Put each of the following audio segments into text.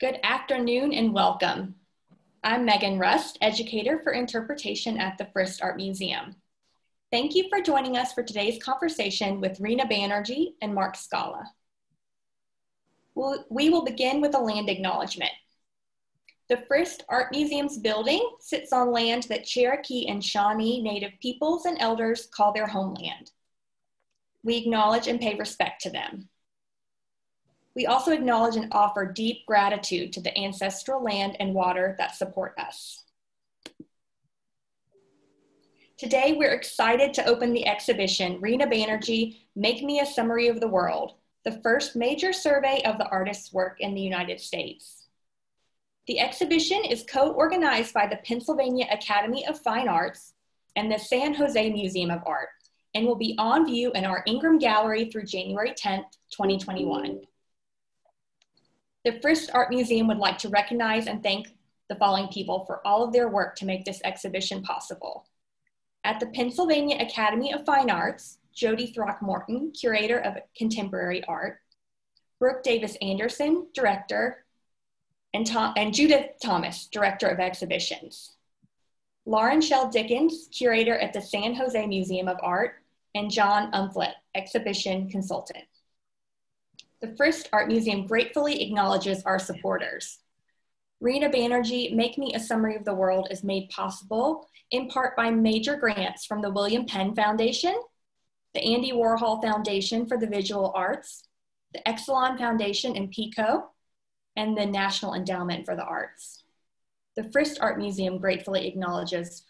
Good afternoon and welcome. I'm Megan Rust, educator for interpretation at the Frist Art Museum. Thank you for joining us for today's conversation with Rina Banerjee and Mark Scala. We will begin with a land acknowledgement. The Frist Art Museum's building sits on land that Cherokee and Shawnee Native peoples and elders call their homeland. We acknowledge and pay respect to them. We also acknowledge and offer deep gratitude to the ancestral land and water that support us. Today, we're excited to open the exhibition, Rina Banerjee, Make Me a Summary of the World, the first major survey of the artist's work in the United States. The exhibition is co-organized by the Pennsylvania Academy of Fine Arts and the San Jose Museum of Art and will be on view in our Ingram Gallery through January 10th, 2021. The Frist Art Museum would like to recognize and thank the following people for all of their work to make this exhibition possible. At the Pennsylvania Academy of Fine Arts, Jody Throckmorton, Curator of Contemporary Art, Brooke Davis Anderson, Director, and, Tom, and Judith Thomas, Director of Exhibitions. Lauren Schell Dickens, Curator at the San Jose Museum of Art, and John Umflett, Exhibition Consultant. The Frist Art Museum gratefully acknowledges our supporters. Rina Banerjee, Make Me a Summary of the World is made possible in part by major grants from the William Penn Foundation, the Andy Warhol Foundation for the Visual Arts, the Exelon Foundation and PECO, and the National Endowment for the Arts. The Frist Art Museum gratefully acknowledges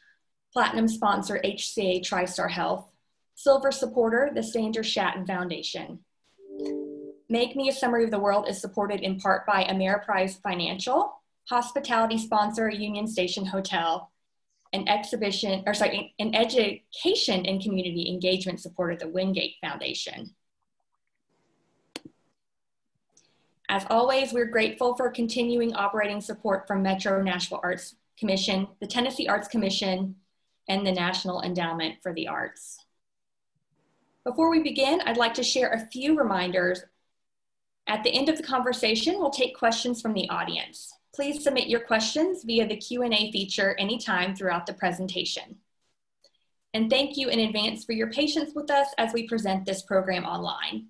Platinum sponsor HCA TriStar Health, Silver supporter the Sandra Schatten Foundation, Make Me a Summary of the World is supported in part by Ameriprise Financial, hospitality sponsor Union Station Hotel, an exhibition, or sorry, an education and community engagement supporter, the Wingate Foundation. As always, we're grateful for continuing operating support from Metro Nashville Arts Commission, the Tennessee Arts Commission, and the National Endowment for the Arts. Before we begin, I'd like to share a few reminders at the end of the conversation, we'll take questions from the audience. Please submit your questions via the Q&A feature anytime throughout the presentation. And thank you in advance for your patience with us as we present this program online.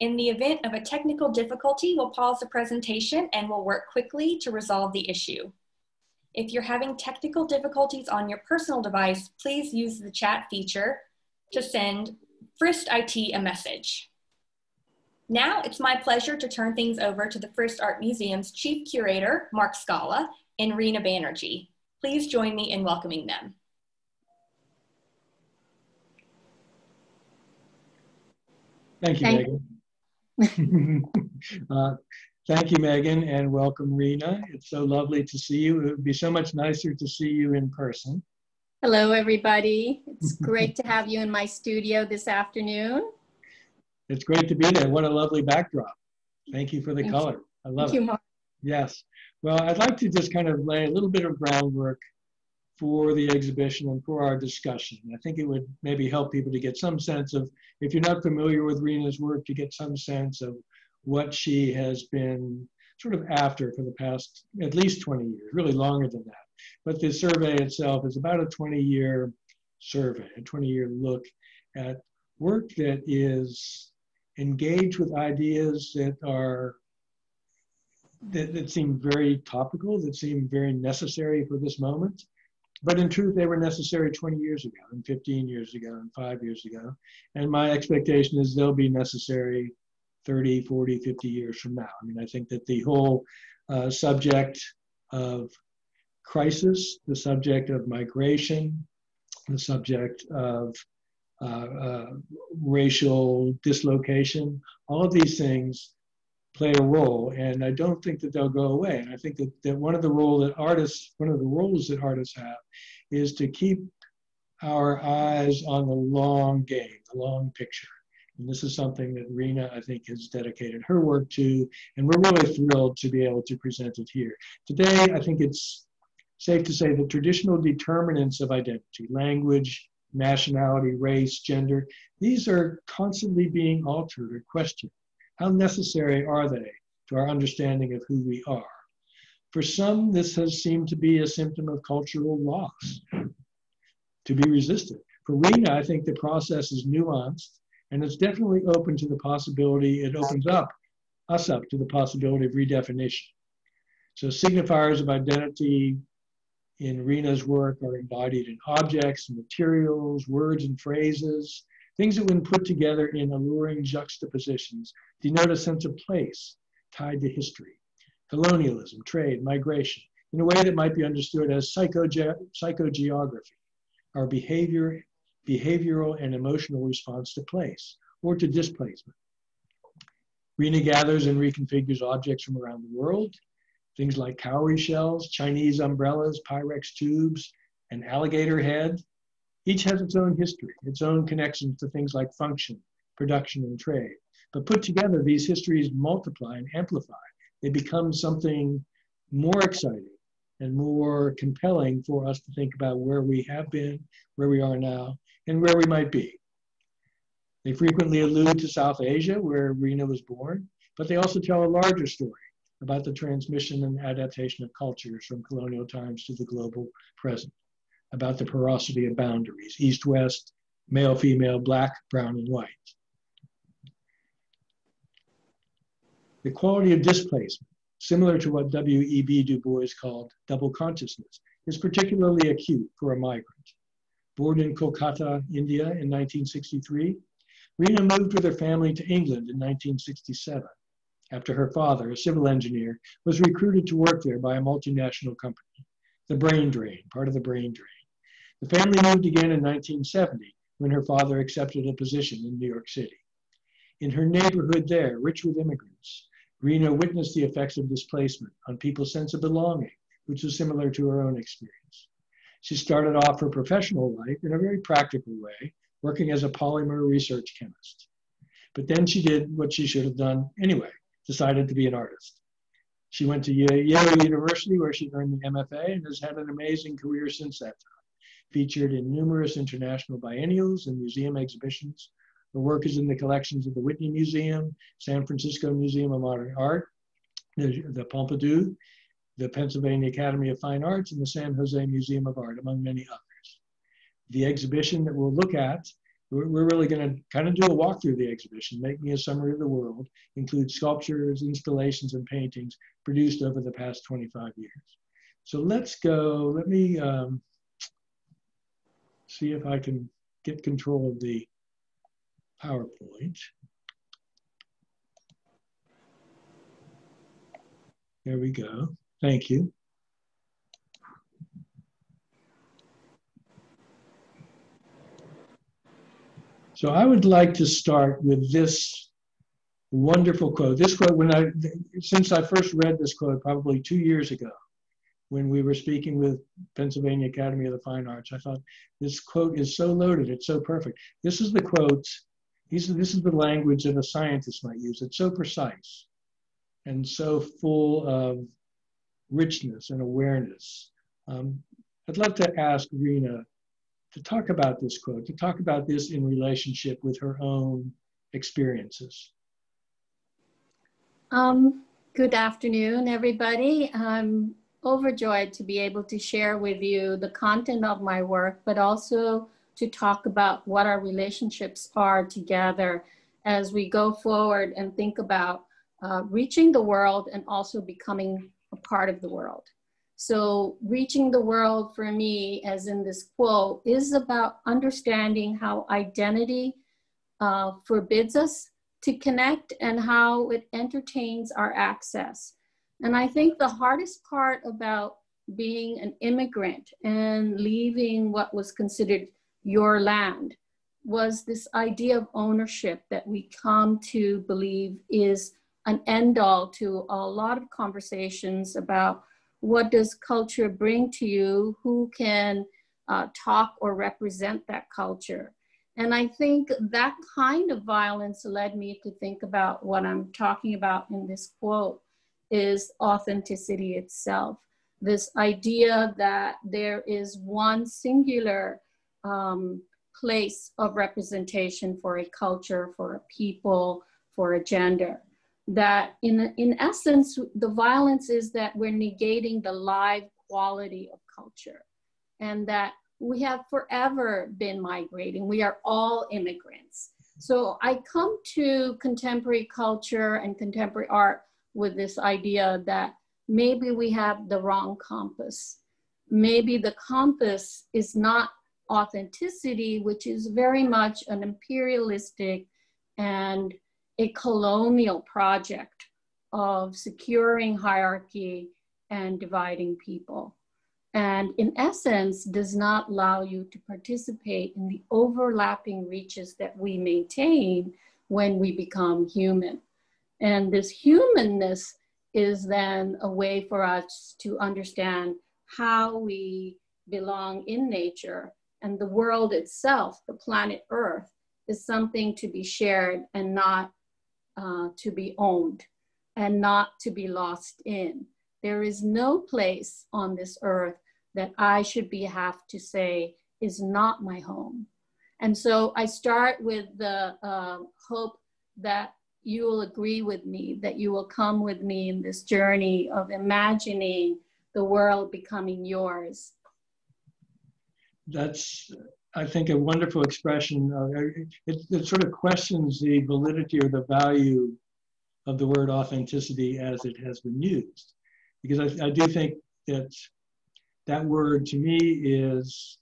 In the event of a technical difficulty, we'll pause the presentation and we'll work quickly to resolve the issue. If you're having technical difficulties on your personal device, please use the chat feature to send Frist IT a message. Now it's my pleasure to turn things over to the Frist Art Museum's Chief Curator, Mark Scala, and Rina Banerjee. Please join me in welcoming them. Thank you, thank Megan. uh, thank you, Megan, and welcome, Rina. It's so lovely to see you. It would be so much nicer to see you in person. Hello, everybody. It's great to have you in my studio this afternoon. It's great to be there. What a lovely backdrop. Thank you for the Thank color. You. I love Thank it. You, Mark. Yes. Well, I'd like to just kind of lay a little bit of groundwork for the exhibition and for our discussion. I think it would maybe help people to get some sense of, if you're not familiar with Rina's work, to get some sense of what she has been sort of after for the past at least 20 years, really longer than that. But the survey itself is about a 20 year survey, a 20 year look at work that is engage with ideas that are that, that seem very topical, that seem very necessary for this moment. But in truth, they were necessary 20 years ago, and 15 years ago, and five years ago. And my expectation is they'll be necessary 30, 40, 50 years from now. I mean, I think that the whole uh, subject of crisis, the subject of migration, the subject of Uh, uh, racial dislocation, all of these things play a role. And I don't think that they'll go away. And I think that, that one of the role that artists, one of the roles that artists have is to keep our eyes on the long game, the long picture. And this is something that Rina, I think, has dedicated her work to, and we're really thrilled to be able to present it here. Today, I think it's safe to say the traditional determinants of identity, language, nationality, race, gender, these are constantly being altered or questioned. How necessary are they to our understanding of who we are? For some, this has seemed to be a symptom of cultural loss to be resisted. For Rina, I think the process is nuanced and it's definitely open to the possibility, it opens up us up to the possibility of redefinition. So signifiers of identity in Rina's work are embodied in objects, materials, words and phrases, things that when put together in alluring juxtapositions denote a sense of place tied to history, colonialism, trade, migration, in a way that might be understood as psychoge psychogeography, our behavior, behavioral and emotional response to place or to displacement. Rina gathers and reconfigures objects from around the world, things like cowrie shells, Chinese umbrellas, Pyrex tubes, and alligator head. Each has its own history, its own connections to things like function, production, and trade. But put together, these histories multiply and amplify. They become something more exciting and more compelling for us to think about where we have been, where we are now, and where we might be. They frequently allude to South Asia, where Rina was born, but they also tell a larger story about the transmission and adaptation of cultures from colonial times to the global present, about the porosity of boundaries, east west, male female, black, brown, and white. The quality of displacement, similar to what W.E.B. Du Bois called double consciousness, is particularly acute for a migrant. Born in Kolkata, India in 1963, Rina moved with her family to England in 1967 after her father, a civil engineer, was recruited to work there by a multinational company, the Brain Drain, part of the Brain Drain. The family moved again in 1970 when her father accepted a position in New York City. In her neighborhood there, rich with immigrants, Rina witnessed the effects of displacement on people's sense of belonging, which was similar to her own experience. She started off her professional life in a very practical way, working as a polymer research chemist. But then she did what she should have done anyway, decided to be an artist. She went to Yale University where she earned the MFA and has had an amazing career since that time. Featured in numerous international biennials and museum exhibitions. Her work is in the collections of the Whitney Museum, San Francisco Museum of Modern Art, the, the Pompidou, the Pennsylvania Academy of Fine Arts, and the San Jose Museum of Art, among many others. The exhibition that we'll look at we're, really going to kind of do a walk through the exhibition, making a summary of the world, include sculptures, installations, and paintings produced over the past 25 years. So let's go, let me um, see if I can get control of the PowerPoint. There we go. Thank you. So I would like to start with this wonderful quote. This quote, when I, since I first read this quote probably two years ago, when we were speaking with Pennsylvania Academy of the Fine Arts, I thought this quote is so loaded, it's so perfect. This is the quote, these, this is the language that a scientist might use. It's so precise and so full of richness and awareness. Um, I'd love to ask Rina to talk about this quote, to talk about this in relationship with her own experiences. Um, good afternoon, everybody. I'm overjoyed to be able to share with you the content of my work, but also to talk about what our relationships are together as we go forward and think about uh, reaching the world and also becoming a part of the world. So, reaching the world for me, as in this quote, is about understanding how identity uh, forbids us to connect and how it entertains our access. And I think the hardest part about being an immigrant and leaving what was considered your land was this idea of ownership that we come to believe is an end all to a lot of conversations about what does culture bring to you? Who can uh, talk or represent that culture? And I think that kind of violence led me to think about what I'm talking about in this quote is authenticity itself. This idea that there is one singular um, place of representation for a culture, for a people, for a gender. That in, in essence, the violence is that we're negating the live quality of culture and that we have forever been migrating. We are all immigrants. So I come to contemporary culture and contemporary art with this idea that maybe we have the wrong compass. Maybe the compass is not authenticity, which is very much an imperialistic and a colonial project of securing hierarchy and dividing people. And in essence, does not allow you to participate in the overlapping reaches that we maintain when we become human. And this humanness is then a way for us to understand how we belong in nature and the world itself, the planet Earth, is something to be shared and not uh, to be owned and not to be lost in. There is no place on this earth that I should be have to say is not my home. And so I start with the uh, hope that you will agree with me, that you will come with me in this journey of imagining the world becoming yours. That's, I think, a wonderful expression. Of, uh, it, it sort of questions the validity or the value of the word authenticity as it has been used. Because I, I do think that that word to me is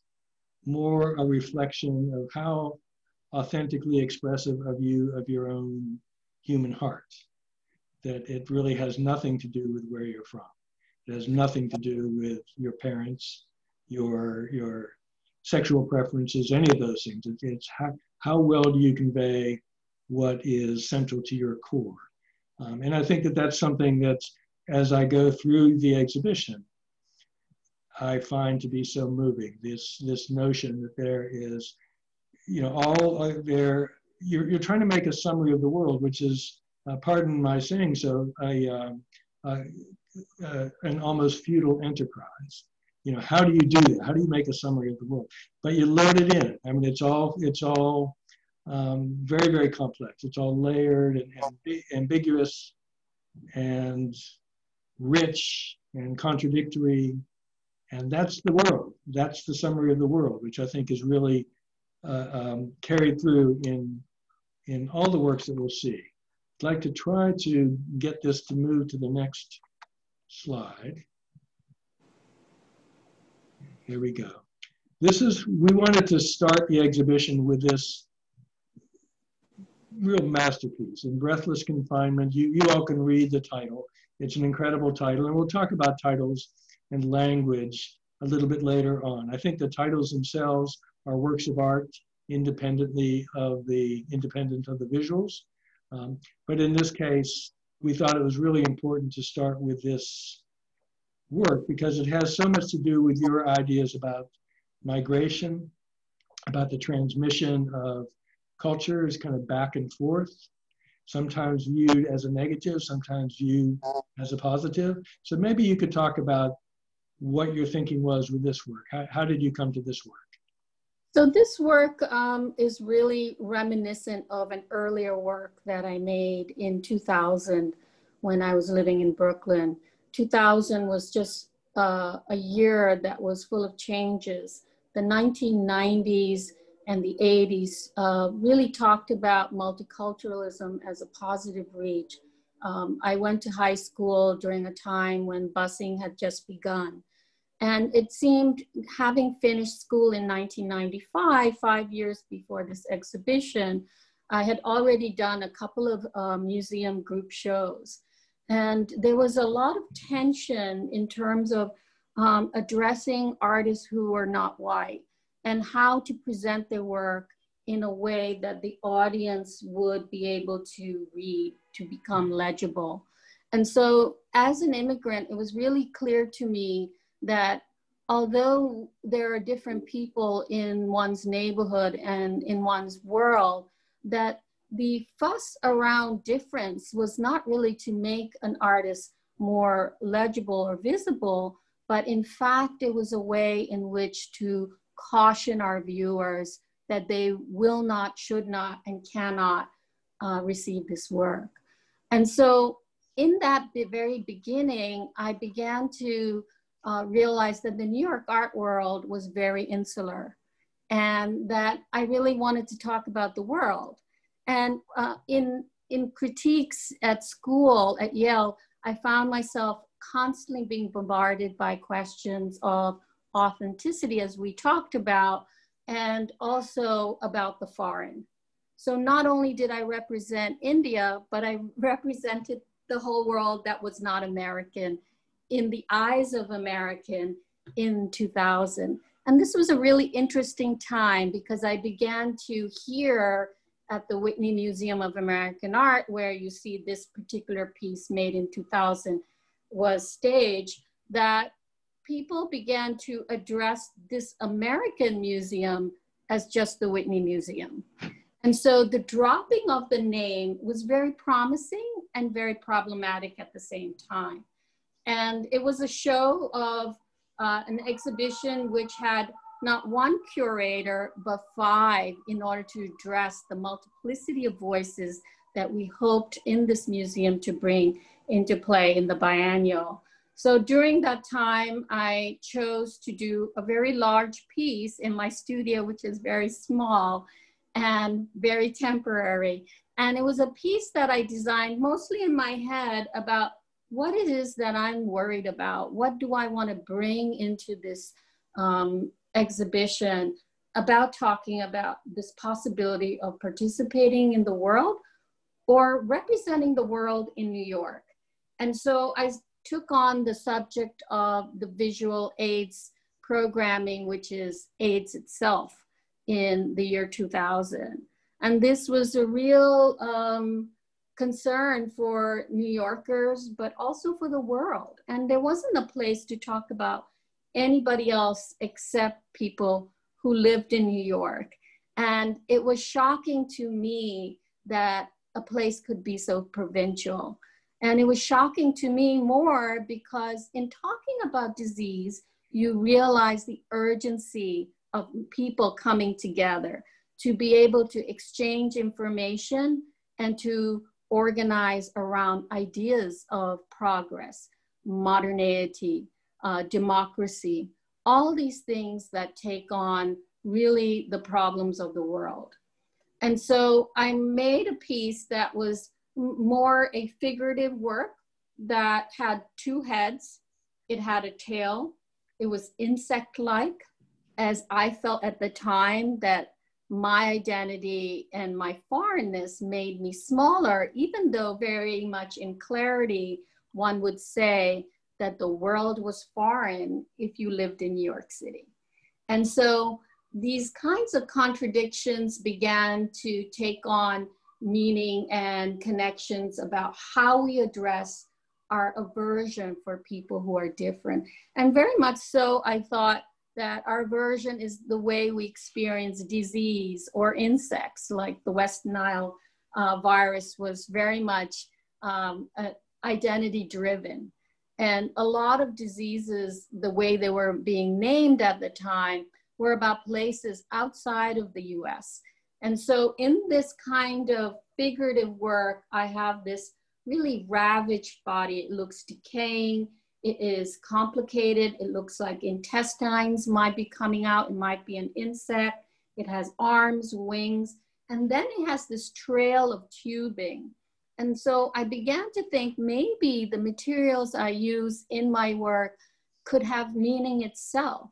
more a reflection of how authentically expressive of you, of your own human heart. That it really has nothing to do with where you're from. It has nothing to do with your parents, your your sexual preferences, any of those things. It, it's how, how well do you convey what is central to your core. Um, and I think that that's something that, as I go through the exhibition, I find to be so moving. This this notion that there is, you know, all there. You're you're trying to make a summary of the world, which is, uh, pardon my saying so, a uh, uh, an almost futile enterprise. You know, how do you do that? How do you make a summary of the world? But you load it in. I mean, it's all it's all um, very very complex. It's all layered and, and ambiguous and rich and contradictory, and that's the world. That's the summary of the world, which I think is really uh, um, carried through in in all the works that we'll see. I'd like to try to get this to move to the next slide. Here we go. This is, we wanted to start the exhibition with this real masterpiece in breathless confinement. You, you all can read the title. It's an incredible title, and we'll talk about titles and language a little bit later on. I think the titles themselves are works of art independently of the independent of the visuals. Um, but in this case, we thought it was really important to start with this work because it has so much to do with your ideas about migration, about the transmission of cultures kind of back and forth, sometimes viewed as a negative, sometimes viewed as a positive. So maybe you could talk about what your thinking was with this work. How, how did you come to this work? So this work um, is really reminiscent of an earlier work that I made in 2000 when I was living in Brooklyn. 2000 was just uh, a year that was full of changes. The 1990s and the 80s uh, really talked about multiculturalism as a positive reach. Um, I went to high school during a time when busing had just begun. And it seemed, having finished school in 1995, five years before this exhibition, I had already done a couple of uh, museum group shows. And there was a lot of tension in terms of um, addressing artists who are not white and how to present their work in a way that the audience would be able to read, to become legible. And so, as an immigrant, it was really clear to me that although there are different people in one's neighborhood and in one's world, that the fuss around difference was not really to make an artist more legible or visible, but in fact, it was a way in which to caution our viewers that they will not, should not, and cannot uh, receive this work. And so in that very beginning, I began to uh, realize that the New York art world was very insular and that I really wanted to talk about the world. And uh, in, in critiques at school at Yale, I found myself constantly being bombarded by questions of authenticity, as we talked about, and also about the foreign. So not only did I represent India, but I represented the whole world that was not American in the eyes of American in 2000. And this was a really interesting time because I began to hear at the Whitney Museum of American Art, where you see this particular piece made in 2000 was staged, that people began to address this American museum as just the Whitney Museum. And so the dropping of the name was very promising and very problematic at the same time. And it was a show of uh, an exhibition which had not one curator, but five in order to address the multiplicity of voices that we hoped in this museum to bring into play in the biennial. So during that time, I chose to do a very large piece in my studio, which is very small and very temporary. And it was a piece that I designed mostly in my head about what it is that I'm worried about. What do I want to bring into this um, exhibition about talking about this possibility of participating in the world or representing the world in New York. And so I took on the subject of the visual aids programming, which is AIDS itself in the year 2000. And this was a real um, concern for New Yorkers, but also for the world. And there wasn't a place to talk about anybody else except people who lived in New York. And it was shocking to me that a place could be so provincial. And it was shocking to me more because in talking about disease, you realize the urgency of people coming together to be able to exchange information and to organize around ideas of progress, modernity, uh, democracy, all these things that take on really the problems of the world. And so I made a piece that was more a figurative work that had two heads. It had a tail. It was insect-like, as I felt at the time that my identity and my foreignness made me smaller, even though very much in clarity, one would say that the world was foreign if you lived in New York City. And so these kinds of contradictions began to take on meaning and connections about how we address our aversion for people who are different. And very much so, I thought that our aversion is the way we experience disease or insects, like the West Nile uh, virus was very much um, uh, identity driven. And a lot of diseases, the way they were being named at the time, were about places outside of the US. And so in this kind of figurative work, I have this really ravaged body. It looks decaying. It is complicated. It looks like intestines might be coming out. It might be an insect. It has arms, wings, and then it has this trail of tubing. And so I began to think maybe the materials I use in my work could have meaning itself.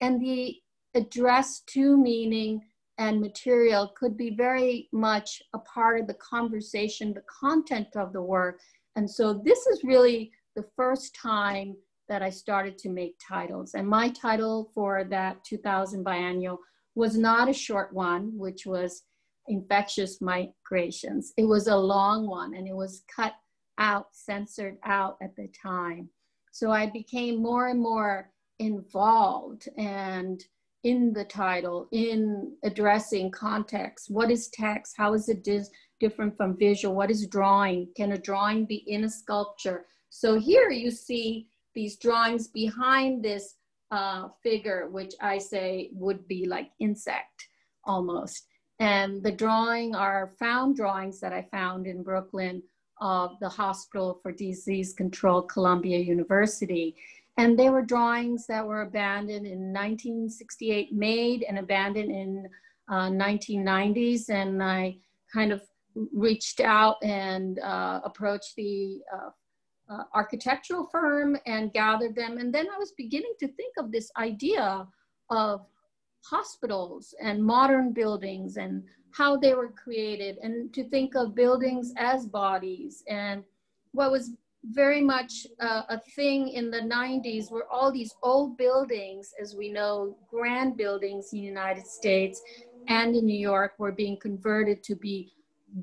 And the address to meaning and material could be very much a part of the conversation, the content of the work. And so this is really the first time that I started to make titles. And my title for that 2000 biennial was not a short one, which was Infectious Migrations. It was a long one and it was cut out, censored out at the time. So I became more and more involved and in the title, in addressing context. What is text? How is it dis- different from visual? What is drawing? Can a drawing be in a sculpture? So here you see these drawings behind this uh, figure, which I say would be like insect almost. And the drawing are found drawings that I found in Brooklyn of the Hospital for Disease Control, Columbia University. And they were drawings that were abandoned in 1968, made and abandoned in uh, 1990s. And I kind of reached out and uh, approached the uh, uh, architectural firm and gathered them. And then I was beginning to think of this idea of hospitals and modern buildings and how they were created and to think of buildings as bodies. And what was very much uh, a thing in the 90s were all these old buildings, as we know, grand buildings in the United States and in New York were being converted to be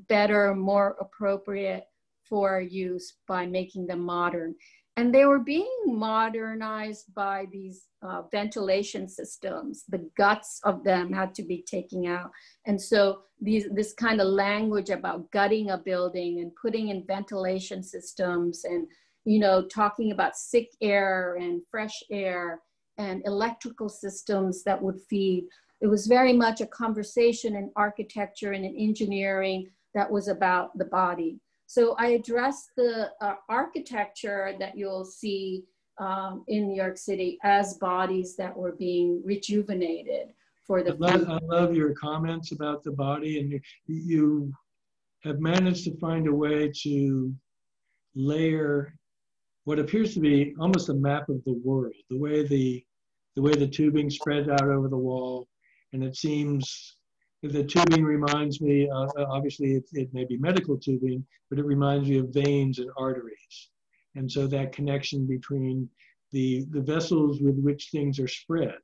better, more appropriate for use by making them modern. And they were being modernized by these uh, ventilation systems. The guts of them had to be taken out. And so these, this kind of language about gutting a building and putting in ventilation systems and, you know, talking about sick air and fresh air and electrical systems that would feed. It was very much a conversation in architecture and in engineering that was about the body. So I addressed the uh, architecture that you'll see um, in New York City as bodies that were being rejuvenated for the. I love, I love your comments about the body, and you, you have managed to find a way to layer what appears to be almost a map of the world, the way the the way the tubing spreads out over the wall, and it seems the tubing reminds me, uh, obviously it, it may be medical tubing, but it reminds me of veins and arteries. And so that connection between the, the vessels with which things are spread.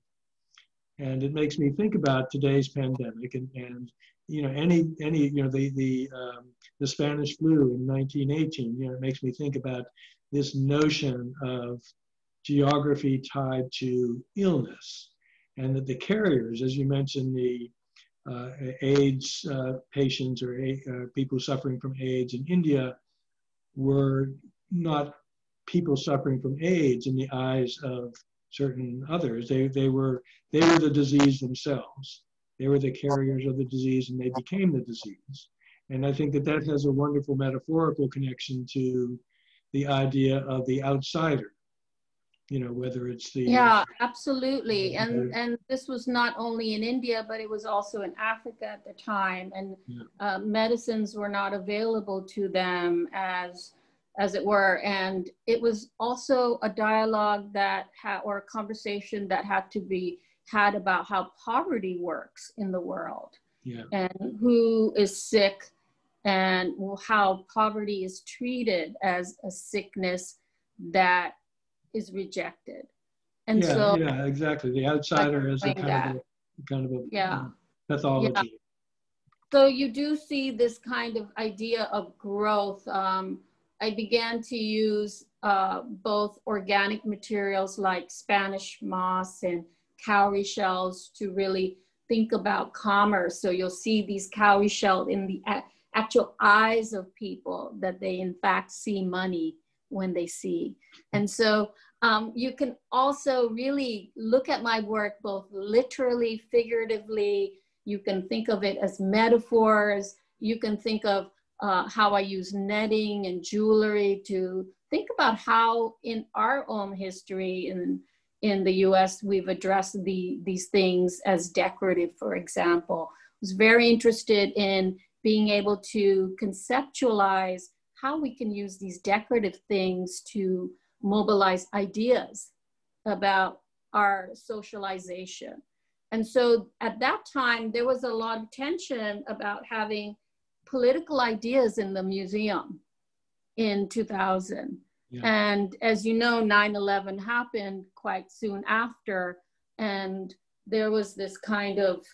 And it makes me think about today's pandemic and, and you know, any, any, you know, the, the, um, the Spanish flu in 1918, you know, it makes me think about this notion of geography tied to illness and that the carriers, as you mentioned, the, uh, AIDS uh, patients or uh, people suffering from AIDS in India were not people suffering from AIDS in the eyes of certain others. They, they, were, they were the disease themselves. They were the carriers of the disease and they became the disease. And I think that that has a wonderful metaphorical connection to the idea of the outsider you know whether it's the yeah absolutely and and this was not only in india but it was also in africa at the time and yeah. uh, medicines were not available to them as as it were and it was also a dialogue that had or a conversation that had to be had about how poverty works in the world yeah. and who is sick and how poverty is treated as a sickness that is rejected. And yeah, so yeah, exactly. The outsider is a kind that. of a kind of a yeah. pathology. Yeah. So you do see this kind of idea of growth. Um, I began to use uh, both organic materials like Spanish moss and cowrie shells to really think about commerce. So you'll see these cowrie shells in the actual eyes of people that they in fact see money when they see. And so um, you can also really look at my work both literally, figuratively. You can think of it as metaphors. You can think of uh, how I use netting and jewelry to think about how in our own history in, in the US, we've addressed the, these things as decorative, for example. I was very interested in being able to conceptualize how we can use these decorative things to mobilize ideas about our socialization. And so at that time, there was a lot of tension about having political ideas in the museum in 2000. Yeah. And as you know, 9 11 happened quite soon after. And there was this kind of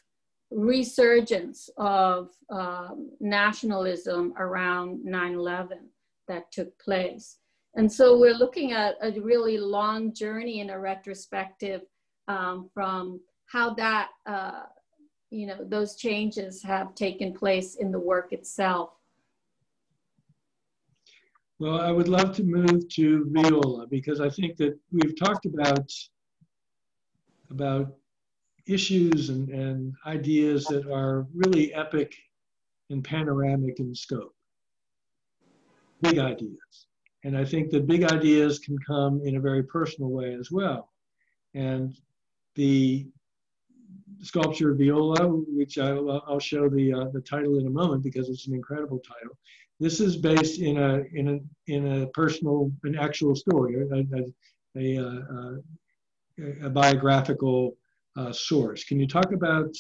resurgence of um, nationalism around 9 11 that took place. And so we're looking at a really long journey in a retrospective um, from how that, uh, you know, those changes have taken place in the work itself. Well, I would love to move to viola because I think that we've talked about about issues and, and ideas that are really epic and panoramic in scope. Big ideas. And I think the big ideas can come in a very personal way as well. And the sculpture Viola, which I, will show the, uh, the title in a moment because it's an incredible title. This is based in a, in a, in a personal, an actual story, a, a, a, uh, a biographical uh, source. Can you talk about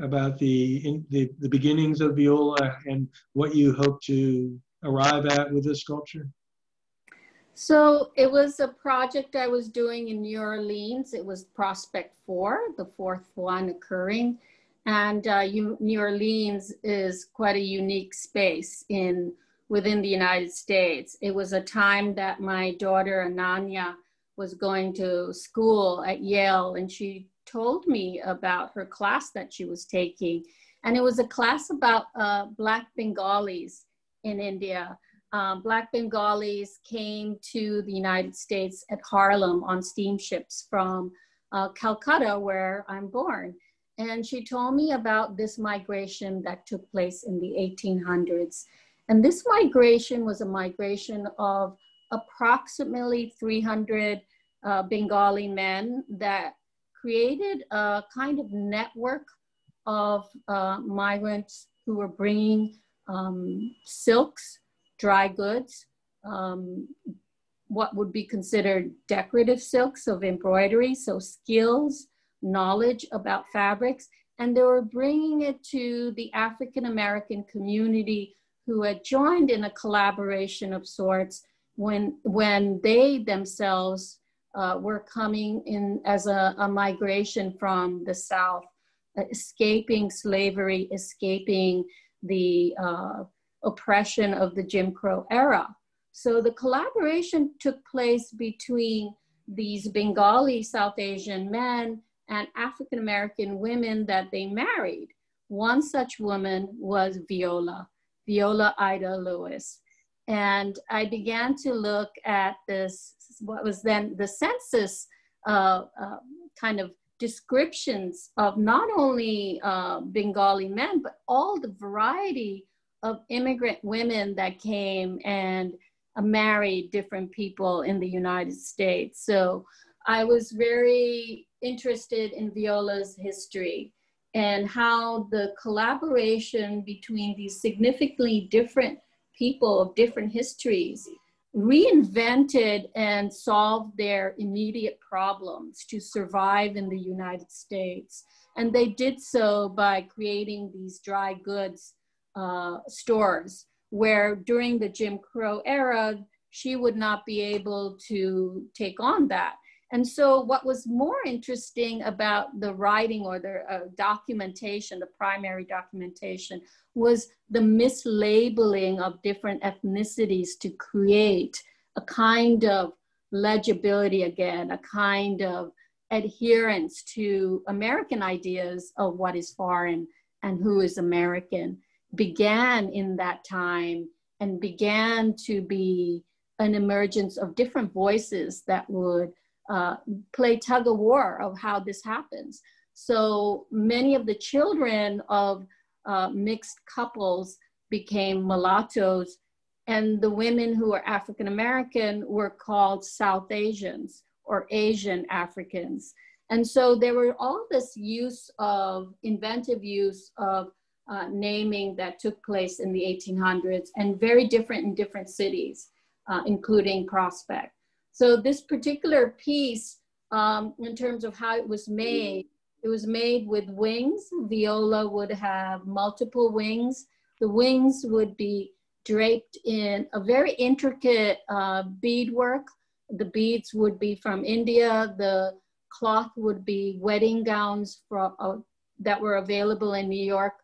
about the, in, the the beginnings of Viola and what you hope to arrive at with this sculpture? So it was a project I was doing in New Orleans. It was Prospect 4, the fourth one occurring. And uh, New Orleans is quite a unique space in within the United States. It was a time that my daughter Ananya was going to school at Yale and she told me about her class that she was taking. And it was a class about uh, Black Bengalis in India um, Black Bengalis came to the United States at Harlem on steamships from uh, Calcutta, where I'm born. And she told me about this migration that took place in the 1800s. And this migration was a migration of approximately 300 uh, Bengali men that created a kind of network of uh, migrants who were bringing um, silks dry goods, um, what would be considered decorative silks of embroidery, so skills, knowledge about fabrics, and they were bringing it to the African American community who had joined in a collaboration of sorts when, when they themselves uh, were coming in as a, a migration from the South, escaping slavery, escaping the uh, oppression of the Jim Crow era. So the collaboration took place between these Bengali South Asian men and African American women that they married. One such woman was Viola, Viola Ida Lewis. And I began to look at this, what was then the census uh, uh, kind of descriptions of not only uh, Bengali men, but all the variety of immigrant women that came and uh, married different people in the United States. So I was very interested in Viola's history and how the collaboration between these significantly different people of different histories reinvented and solved their immediate problems to survive in the United States. And they did so by creating these dry goods uh, stores where during the Jim Crow era, she would not be able to take on that. And so, what was more interesting about the writing or the uh, documentation, the primary documentation, was the mislabeling of different ethnicities to create a kind of legibility again, a kind of adherence to American ideas of what is foreign and who is American began in that time and began to be an emergence of different voices that would uh, play tug of war of how this happens. So many of the children of uh, mixed couples became mulattoes, and the women who were African American were called South Asians or Asian Africans. And so there were all this use of inventive use of uh, naming that took place in the 1800s and very different in different cities, uh, including Prospect. So this particular piece, um, in terms of how it was made, it was made with wings. Viola would have multiple wings. The wings would be draped in a very intricate uh, beadwork. The beads would be from India. The cloth would be wedding gowns uh, that were available in New York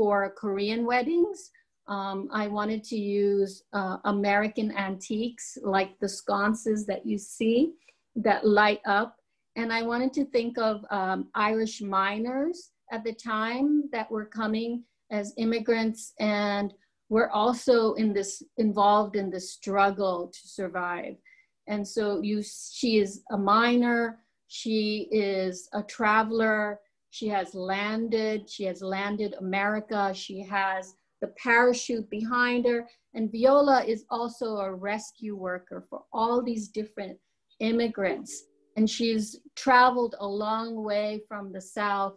for Korean weddings. Um, I wanted to use uh, American antiques like the sconces that you see that light up. And I wanted to think of um, Irish miners at the time that were coming as immigrants and were also in this involved in the struggle to survive. And so you, she is a miner. She is a traveler. She has landed. She has landed America. She has the parachute behind her. And Viola is also a rescue worker for all these different immigrants. And she's traveled a long way from the South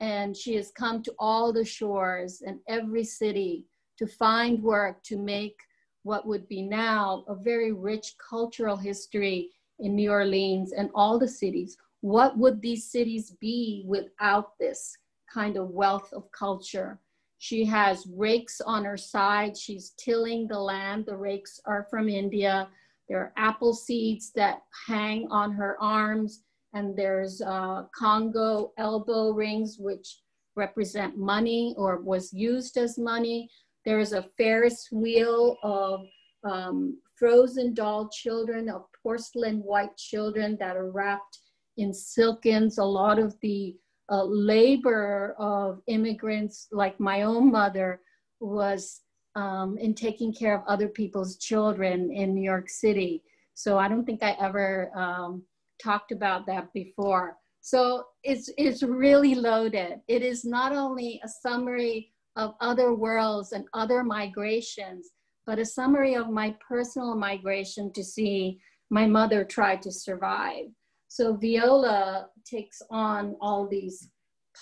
and she has come to all the shores and every city to find work to make what would be now a very rich cultural history in New Orleans and all the cities. What would these cities be without this kind of wealth of culture? She has rakes on her side. She's tilling the land. The rakes are from India. There are apple seeds that hang on her arms and there's uh, Congo elbow rings, which represent money or was used as money. There's a Ferris wheel of um, frozen doll children, of porcelain white children that are wrapped in silkens. A lot of the uh, labor of immigrants, like my own mother, was um, in taking care of other people's children in New York City. So I don't think I ever um, talked about that before. So it's, it's really loaded. It is not only a summary of other worlds and other migrations, but a summary of my personal migration to see my mother try to survive. So Viola takes on all these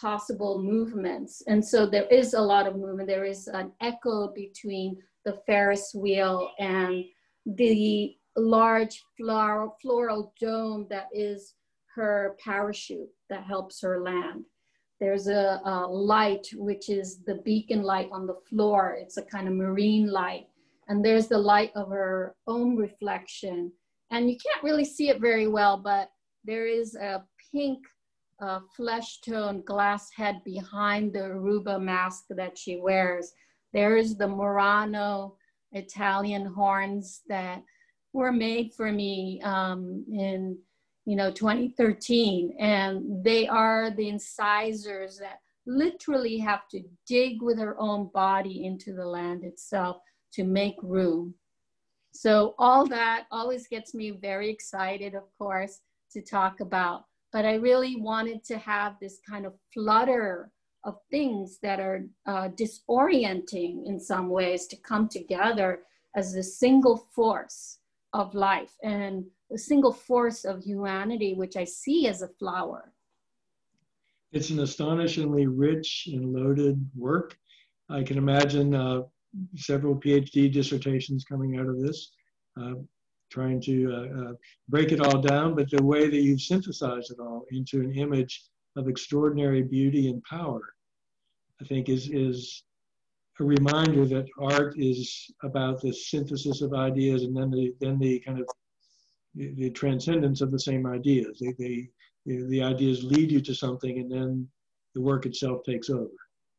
possible movements. And so there is a lot of movement. There is an echo between the Ferris wheel and the large floral, floral dome that is her parachute that helps her land. There's a, a, light, which is the beacon light on the floor. It's a kind of marine light. And there's the light of her own reflection. And you can't really see it very well, but there is a pink uh, flesh tone glass head behind the Aruba mask that she wears. There is the Murano Italian horns that were made for me um, in you know 2013 and they are the incisors that literally have to dig with her own body into the land itself to make room. So all that always gets me very excited of course to talk about but i really wanted to have this kind of flutter of things that are uh, disorienting in some ways to come together as a single force of life and the single force of humanity, which I see as a flower. It's an astonishingly rich and loaded work. I can imagine uh, several PhD dissertations coming out of this, uh, trying to uh, uh, break it all down, but the way that you've synthesized it all into an image of extraordinary beauty and power, I think is, is a reminder that art is about the synthesis of ideas and then the then the kind of the, the transcendence of the same ideas. They, they, the ideas lead you to something and then the work itself takes over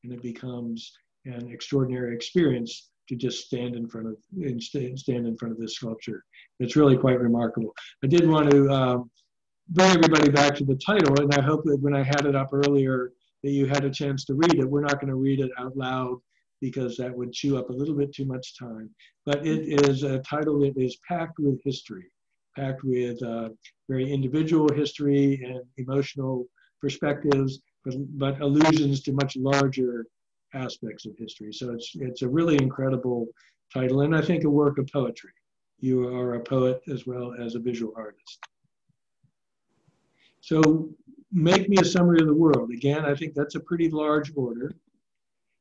and it becomes an extraordinary experience to just stand in front of and stand in front of this sculpture. It's really quite remarkable. I did want to um, bring everybody back to the title, and I hope that when I had it up earlier that you had a chance to read it. We're not going to read it out loud because that would chew up a little bit too much time. But it is a title that is packed with history, packed with uh, very individual history and emotional perspectives, but, but allusions to much larger aspects of history. So it's, it's a really incredible title, and I think a work of poetry. You are a poet as well as a visual artist. So make me a summary of the world. Again, I think that's a pretty large order.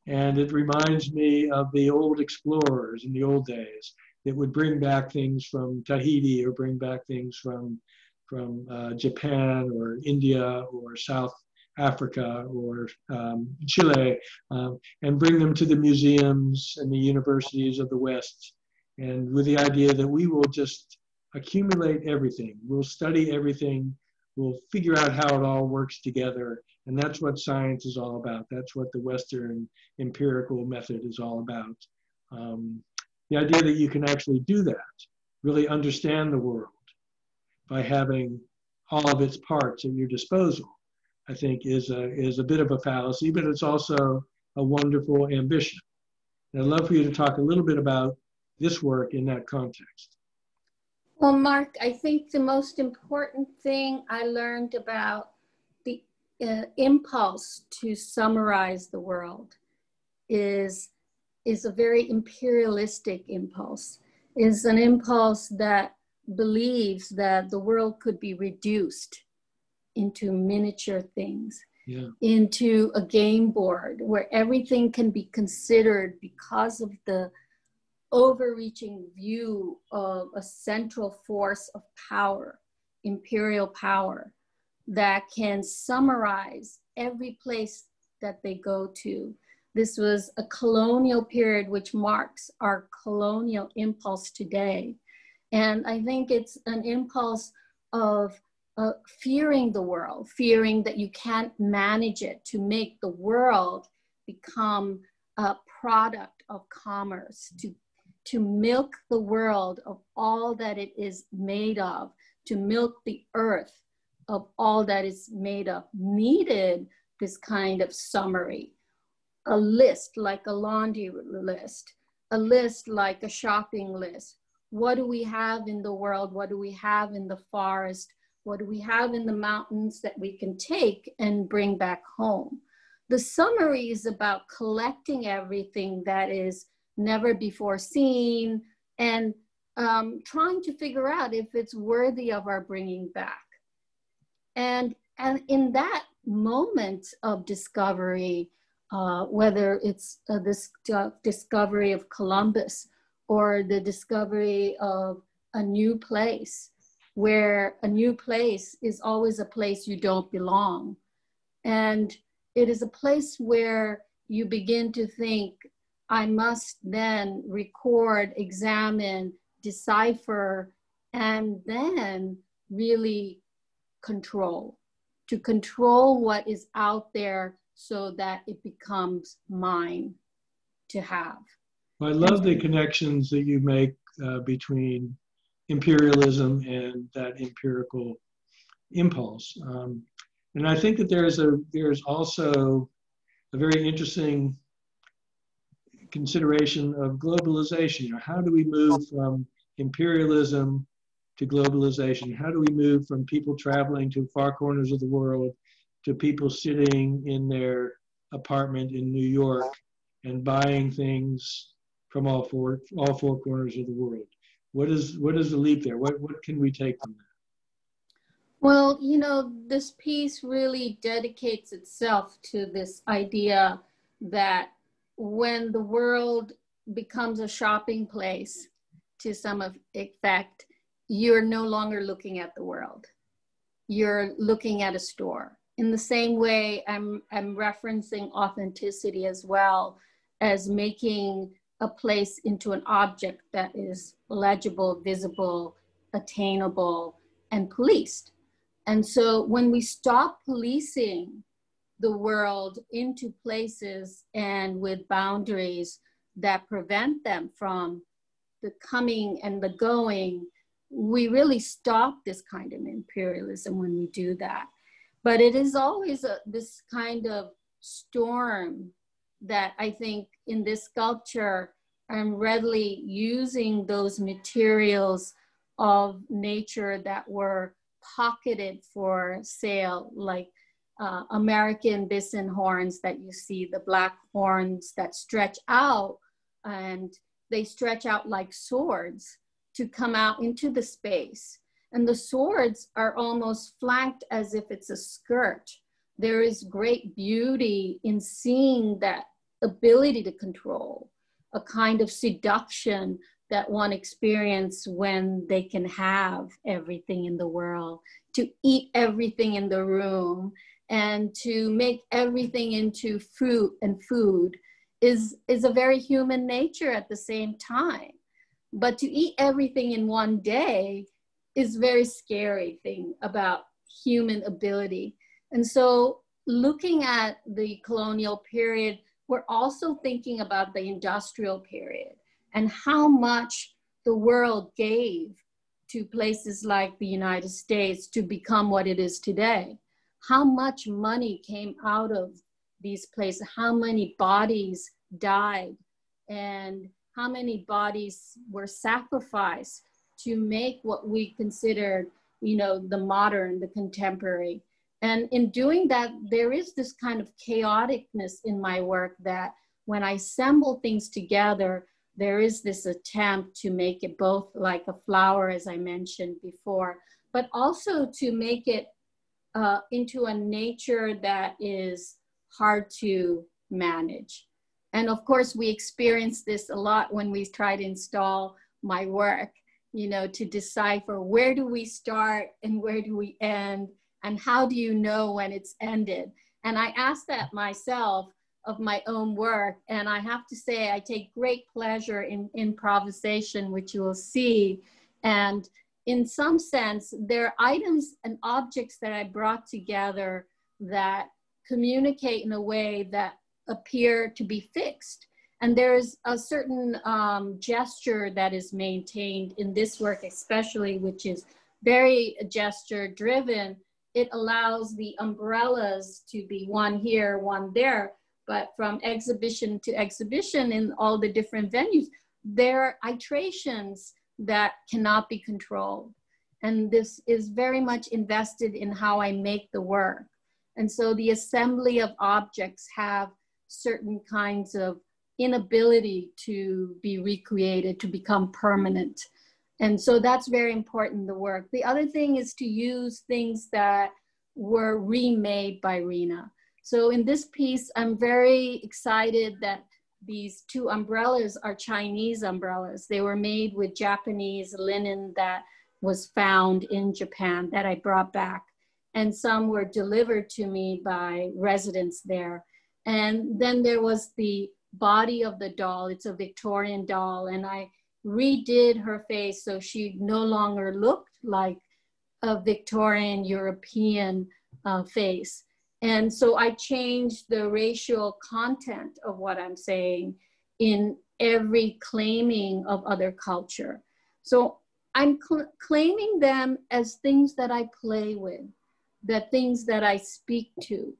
And it reminds me of the old explorers in the old days that would bring back things from Tahiti or bring back things from, from uh, Japan or India or South Africa or um, Chile um, and bring them to the museums and the universities of the West. And with the idea that we will just accumulate everything, we'll study everything, we'll figure out how it all works together, and that's what science is all about. That's what the Western empirical method is all about. Um, the idea that you can actually do that, really understand the world by having all of its parts at your disposal, I think is a, is a bit of a fallacy, but it's also a wonderful ambition. And I'd love for you to talk a little bit about this work in that context. Well, Mark, I think the most important thing I learned about the uh, impulse to summarize the world is, is a very imperialistic impulse, is an impulse that believes that the world could be reduced into miniature things, yeah. into a game board where everything can be considered because of the overreaching view of a central force of power, imperial power, that can summarize every place that they go to. This was a colonial period which marks our colonial impulse today. And I think it's an impulse of uh, fearing the world, fearing that you can't manage it to make the world become a product of commerce, to, to milk the world of all that it is made of, to milk the earth of all that is made of, needed this kind of summary, a list like a laundry list, a list like a shopping list, what do we have in the world? What do we have in the forest? What do we have in the mountains that we can take and bring back home? The summary is about collecting everything that is never before seen and um, trying to figure out if it's worthy of our bringing back. And, and in that moment of discovery, uh, whether it's uh, this uh, discovery of Columbus or the discovery of a new place where a new place is always a place you don't belong. And it is a place where you begin to think, I must then record, examine, decipher, and then really control, to control what is out there so that it becomes mine to have. I love the connections that you make uh, between imperialism and that empirical impulse. Um, and I think that there's a there's also a very interesting consideration of globalization. You know, how do we move from imperialism to globalization? How do we move from people traveling to far corners of the world to people sitting in their apartment in New York and buying things from all four all four corners of the world. What is what is the leap there? What what can we take from that? Well, you know, this piece really dedicates itself to this idea that when the world becomes a shopping place to some effect, you're no longer looking at the world. You're looking at a store. In the same way, I'm, I'm referencing authenticity as well as making a place into an object that is legible, visible, attainable, and policed. And so when we stop policing the world into places and with boundaries that prevent them from the coming and the going, we really stop this kind of imperialism when we do that. But it is always a, this kind of storm that I think in this sculpture, I'm readily using those materials of nature that were pocketed for sale, like uh, American bison horns that you see, the black horns that stretch out and they stretch out like swords to come out into the space. And the swords are almost flanked as if it's a skirt. There is great beauty in seeing that ability to control, a kind of seduction that one experience when they can have everything in the world, to eat everything in the room, and to make everything into fruit and food is, is a very human nature at the same time. But to eat everything in one day is very scary thing about human ability. And so looking at the colonial period, we're also thinking about the industrial period and how much the world gave to places like the United States to become what it is today. How much money came out of these places, how many bodies died, and how many bodies were sacrificed to make what we considered, you know, the modern, the contemporary. And in doing that, there is this kind of chaoticness in my work that when I assemble things together, there is this attempt to make it both like a flower, as I mentioned before, but also to make it uh, into a nature that is hard to manage. And of course, we experience this a lot when we try to install my work, you know, to decipher where do we start and where do we end and how do you know when it's ended? And I ask that myself of my own work. And I have to say, I take great pleasure in improvisation, which you will see. And in some sense, there are items and objects that I brought together that communicate in a way that appear to be fixed. And there's a certain um, gesture that is maintained in this work, especially, which is very gesture driven. It allows the umbrellas to be one here, one there, but from exhibition to exhibition in all the different venues, there are iterations that cannot be controlled. And this is very much invested in how I make the work. And so the assembly of objects have certain kinds of inability to be recreated, to become permanent. And so that's very important, the work. The other thing is to use things that were remade by Rina. So in this piece, I'm very excited that these two umbrellas are Chinese umbrellas. They were made with Japanese linen that was found in Japan that I brought back. And some were delivered to me by residents there. And then there was the body of the doll. It's a Victorian doll. And I redid her face so she no longer looked like a Victorian European uh, face. And so I changed the racial content of what I'm saying in every claiming of other culture. So I'm cl- claiming them as things that I play with, that things that I speak to.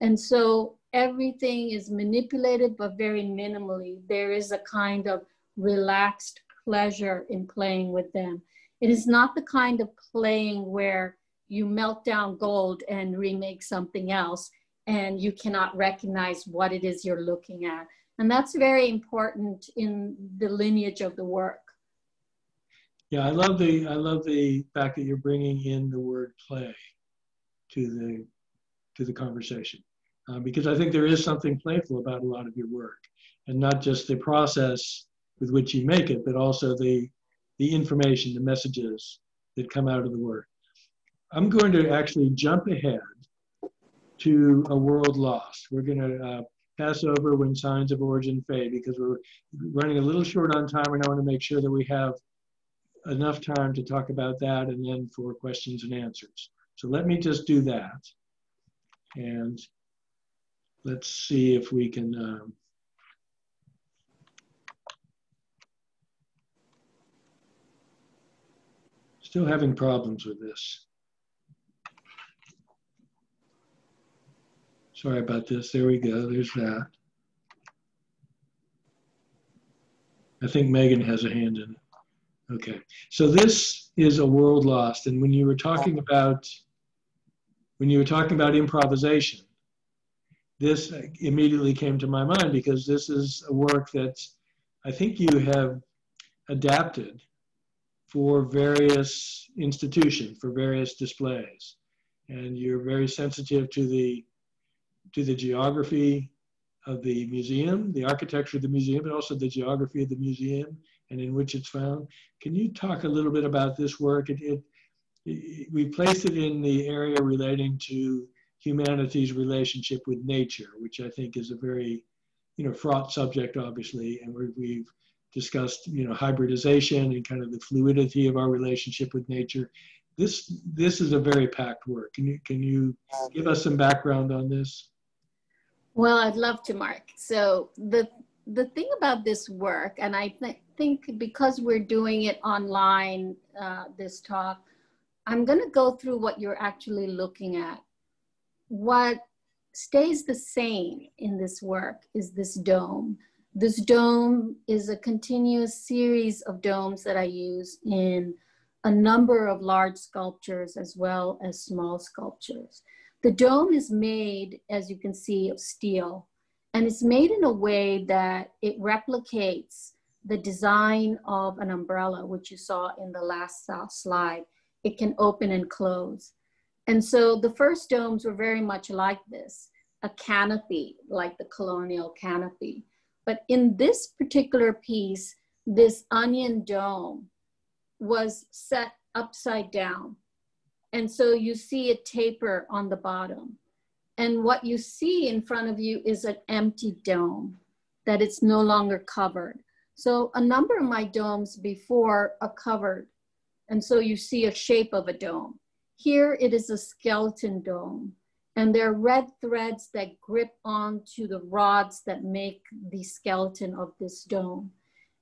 And so everything is manipulated, but very minimally. There is a kind of relaxed pleasure in playing with them. It is not the kind of playing where you melt down gold and remake something else and you cannot recognize what it is you're looking at. And that's very important in the lineage of the work. Yeah, I love the I love the fact that you're bringing in the word play to the to the conversation uh, because I think there is something playful about a lot of your work, and not just the process with which you make it, but also the the information, the messages that come out of the work. I'm going to actually jump ahead to a world lost. We're going to uh, pass over when signs of origin fade because we're running a little short on time, and I want to make sure that we have enough time to talk about that and then for questions and answers. So let me just do that. And let's see if we can. Um, still having problems with this. Sorry about this. There we go. There's that. I think Megan has a hand in it. Okay. So this is a world lost. And when you were talking about when you were talking about improvisation, this immediately came to my mind because this is a work that I think you have adapted for various institutions, for various displays. And you're very sensitive to the, to the geography of the museum, the architecture of the museum, but also the geography of the museum and in which it's found. Can you talk a little bit about this work? It, it, it we place it in the area relating to humanity's relationship with nature, which I think is a very, you know, fraught subject, obviously, and we have discussed, you know, hybridization and kind of the fluidity of our relationship with nature. This this is a very packed work. Can you can you give us some background on this? Well, I'd love to, Mark. So the the thing about this work, and I th- think because we're doing it online, uh, this talk, I'm going to go through what you're actually looking at what stays the same in this work is this dome. This dome is a continuous series of domes that I use in a number of large sculptures as well as small sculptures. The dome is made, as you can see, of steel, and it's made in a way that it replicates the design of an umbrella, which you saw in the last slide. It can open and close. And so the first domes were very much like this, a canopy, like the colonial canopy. But in this particular piece, this onion dome was set upside down. And so you see a taper on the bottom. And what you see in front of you is an empty dome, that it's no longer covered. So a number of my domes before are covered. And so you see a shape of a dome. Here it is a skeleton dome. And there are red threads that grip onto the rods that make the skeleton of this dome.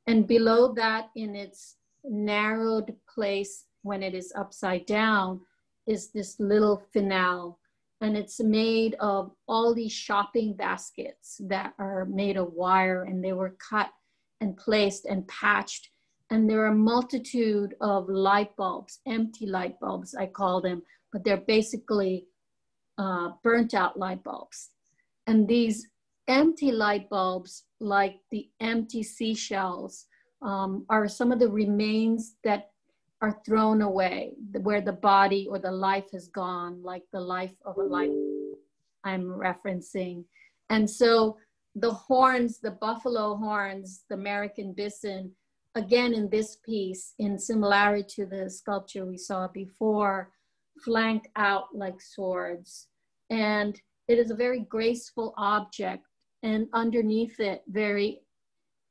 And below that, in its narrowed place when it is upside down, is this little finale. And it's made of all these shopping baskets that are made of wire and they were cut and placed and patched. And there are a multitude of light bulbs, empty light bulbs, I call them, but they're basically uh, burnt out light bulbs. And these empty light bulbs, like the empty seashells, um, are some of the remains that are thrown away, where the body or the life has gone, like the life of a life I'm referencing. And so the horns, the buffalo horns, the American bison, again in this piece, in similarity to the sculpture we saw before, flank out like swords. And it is a very graceful object. And underneath it, very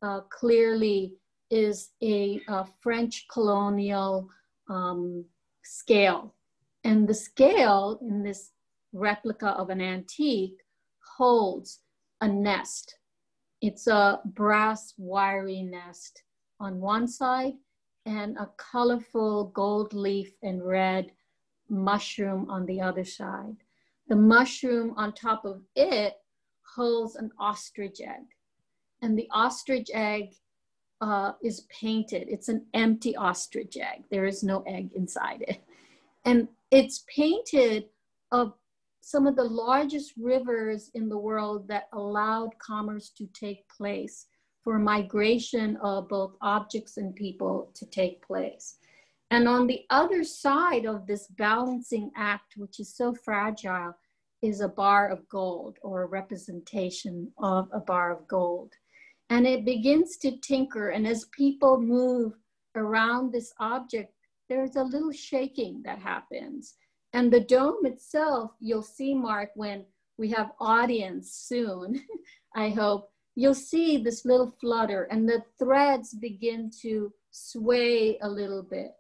uh, clearly, is a, a French colonial um, scale. And the scale in this replica of an antique holds a nest. It's a brass wiry nest on one side and a colorful gold leaf and red mushroom on the other side. The mushroom on top of it holds an ostrich egg. And the ostrich egg uh, is painted. It's an empty ostrich egg. There is no egg inside it. And it's painted of some of the largest rivers in the world that allowed commerce to take place for migration of both objects and people to take place. And on the other side of this balancing act, which is so fragile, is a bar of gold or a representation of a bar of gold. And it begins to tinker. And as people move around this object, there's a little shaking that happens. And the dome itself, you'll see, Mark, when we have audience soon, I hope, you'll see this little flutter and the threads begin to sway a little bit.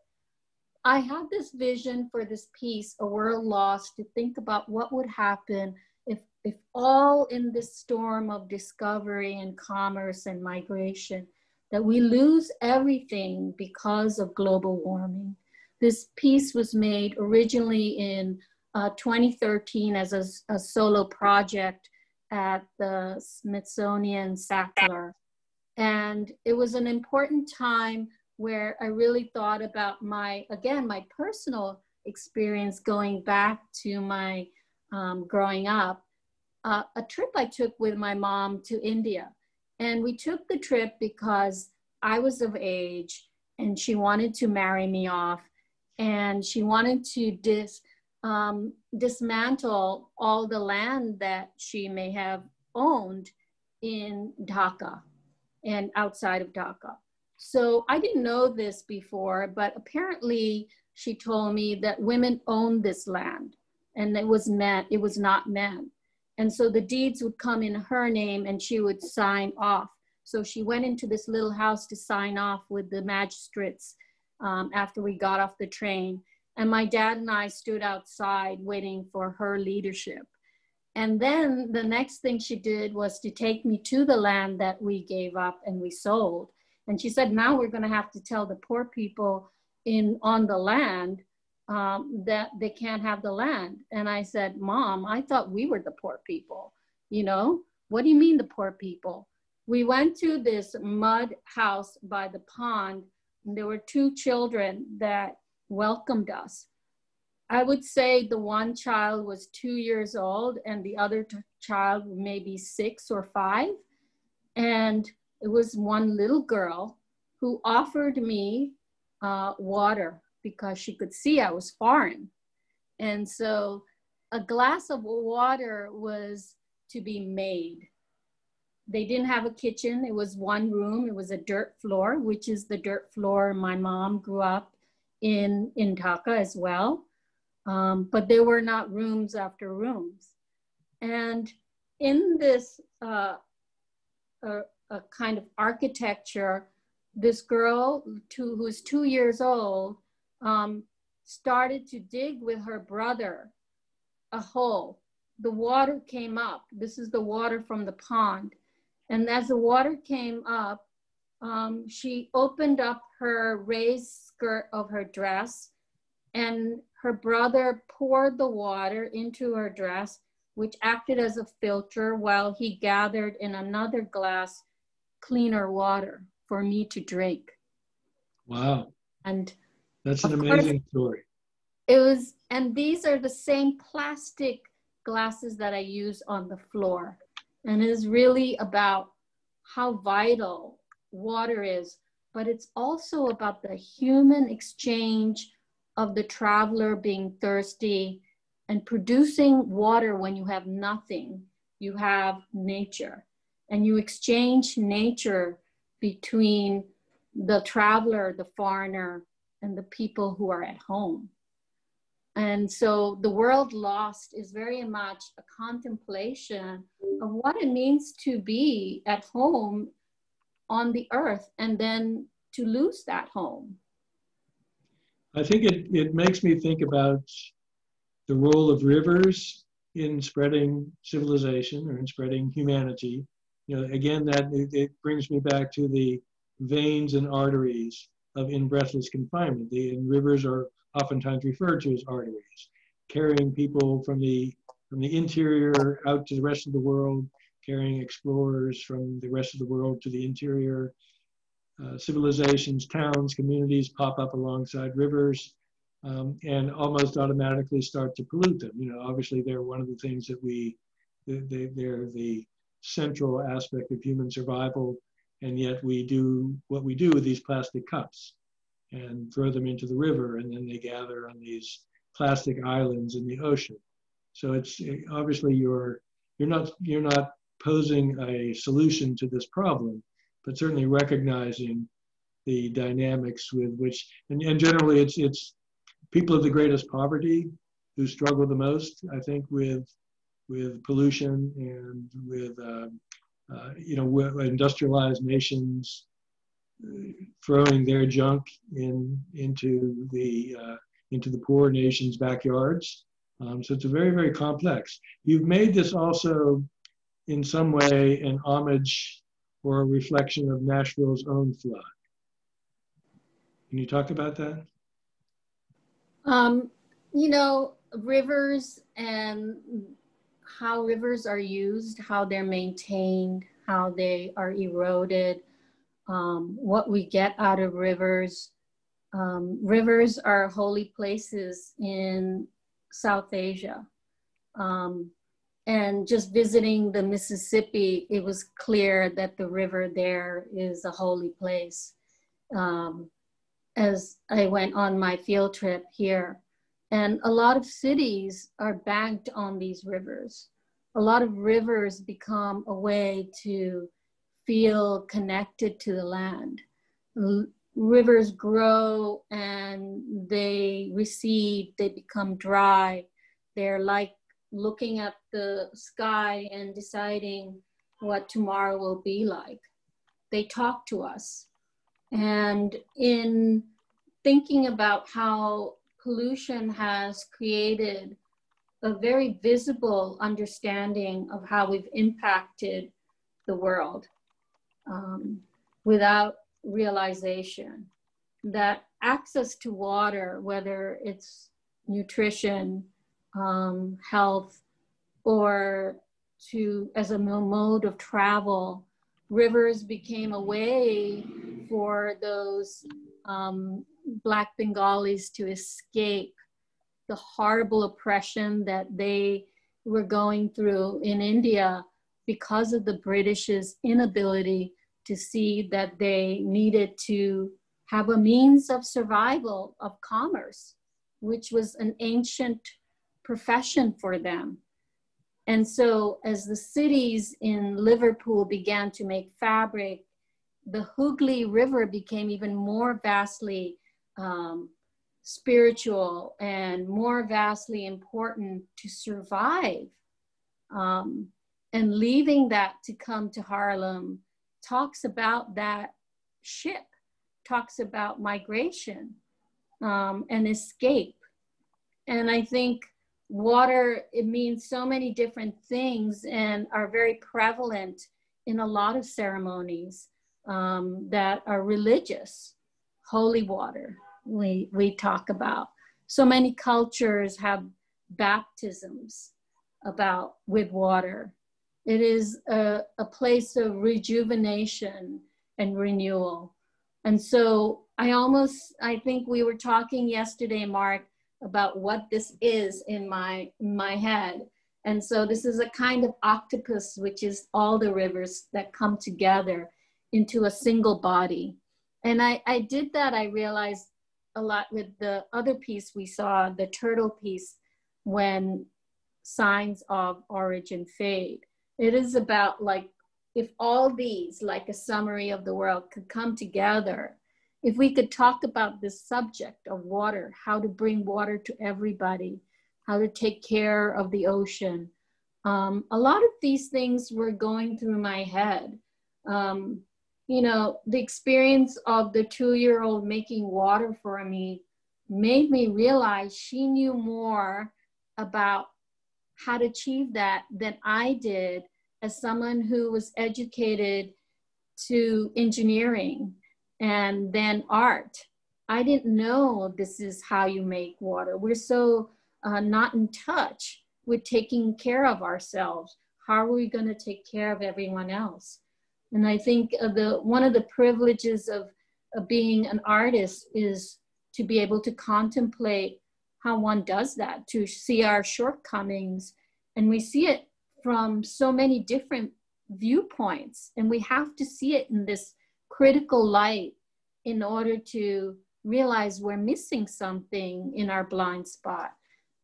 I had this vision for this piece, A World Lost, to think about what would happen if, if all in this storm of discovery and commerce and migration, that we lose everything because of global warming this piece was made originally in uh, 2013 as a, a, solo project at the Smithsonian Sackler. And it was an important time where I really thought about my, again, my personal experience going back to my um, growing up. Uh, a trip I took with my mom to India. And we took the trip because I was of age and she wanted to marry me off and she wanted to dis, um, dismantle all the land that she may have owned in Dhaka and outside of Dhaka. So I didn't know this before, but apparently she told me that women owned this land and it was men, it was not men. And so the deeds would come in her name and she would sign off. So she went into this little house to sign off with the magistrates um, after we got off the train. And my dad and I stood outside waiting for her leadership. And then the next thing she did was to take me to the land that we gave up and we sold. And she said, now we're going to have to tell the poor people in on the land um, that they can't have the land. And I said, Mom, I thought we were the poor people. You know, what do you mean the poor people? we went to this mud house by the pond. And there were two children that welcomed us. I would say the one child was two years old and the other t- child maybe six or five. And it was one little girl who offered me uh, water because she could see I was foreign. And so a glass of water was to be made. They didn't have a kitchen. It was one room. It was a dirt floor, which is the dirt floor my mom grew up in in Dhaka as well. Um, but there were not rooms after rooms. And in this uh, a, a kind of architecture, this girl two, who's two years old um, started to dig with her brother a hole. The water came up. This is the water from the pond. And as the water came up, um, she opened up her raised skirt of her dress, and her brother poured the water into her dress, which acted as a filter while he gathered in another glass cleaner water for me to drink. Wow. And that's an amazing course, story. It was, and these are the same plastic glasses that I use on the floor. And it is really about how vital water is, but it's also about the human exchange of the traveler being thirsty and producing water when you have nothing. You have nature, and you exchange nature between the traveler, the foreigner, and the people who are at home. And so the world lost is very much a contemplation of what it means to be at home on the earth and then to lose that home. I think it, it makes me think about the role of rivers in spreading civilization or in spreading humanity. You know, again, that it, it brings me back to the veins and arteries of in breathless confinement. The and rivers are oftentimes referred to as arteries, carrying people from the from the interior out to the rest of the world, carrying explorers from the rest of the world to the interior. Uh, civilizations, towns, communities pop up alongside rivers um, and almost automatically start to pollute them. You know, obviously they're one of the things that we, they, they're the central aspect of human survival and yet we do what we do with these plastic cups and throw them into the river and then they gather on these plastic islands in the ocean. So it's obviously you're you're not you're not posing a solution to this problem but certainly recognizing the dynamics with which and, and generally it's it's people of the greatest poverty who struggle the most i think with with pollution and with um, uh, you know, industrialized nations uh, throwing their junk in into the uh, into the poor nations' backyards. Um, so it's a very very complex. You've made this also in some way an homage or a reflection of Nashville's own flood. Can you talk about that? Um, you know, rivers and how rivers are used, how they're maintained, how they are eroded, um, what we get out of rivers. Um, rivers are holy places in South Asia. Um, and just visiting the Mississippi, it was clear that the river there is a holy place. Um, as I went on my field trip here, and a lot of cities are banked on these rivers. A lot of rivers become a way to feel connected to the land. L- rivers grow and they recede, they become dry. They're like looking at the sky and deciding what tomorrow will be like. They talk to us. And in thinking about how pollution has created a very visible understanding of how we've impacted the world um, without realization. That access to water, whether it's nutrition, um, health, or to as a mode of travel, rivers became a way for those um, Black Bengalis to escape the horrible oppression that they were going through in India because of the British's inability to see that they needed to have a means of survival of commerce, which was an ancient profession for them. And so, as the cities in Liverpool began to make fabric, the Hooghly River became even more vastly um, spiritual and more vastly important to survive. Um, and leaving that to come to Harlem talks about that ship, talks about migration um, and escape. And I think water, it means so many different things and are very prevalent in a lot of ceremonies um, that are religious. Holy water, we, we talk about. So many cultures have baptisms about with water. It is a, a place of rejuvenation and renewal. And so I almost, I think we were talking yesterday, Mark, about what this is in my, in my head. And so this is a kind of octopus, which is all the rivers that come together into a single body. And I, I did that, I realized a lot with the other piece we saw, the turtle piece, when signs of origin fade. It is about like, if all these, like a summary of the world, could come together, if we could talk about this subject of water, how to bring water to everybody, how to take care of the ocean. Um, a lot of these things were going through my head. Um, you know, the experience of the two year old making water for me made me realize she knew more about how to achieve that than I did as someone who was educated to engineering and then art. I didn't know this is how you make water. We're so uh, not in touch with taking care of ourselves. How are we going to take care of everyone else? And I think uh, the one of the privileges of, being an artist is to be able to contemplate how one does that, to see our shortcomings. And we see it from so many different viewpoints. And we have to see it in this critical light in order to realize we're missing something in our blind spot.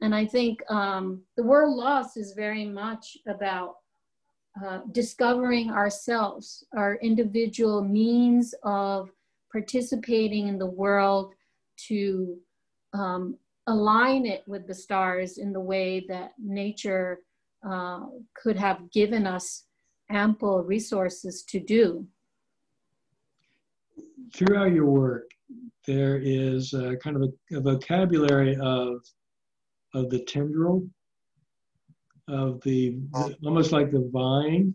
And I think um, the world lost is very much about uh, discovering ourselves, our individual means of participating in the world to um, align it with the stars in the way that nature uh, could have given us ample resources to do. Throughout your work, there is kind of a, a vocabulary of, of the tendril of the, oh. the almost like the vine,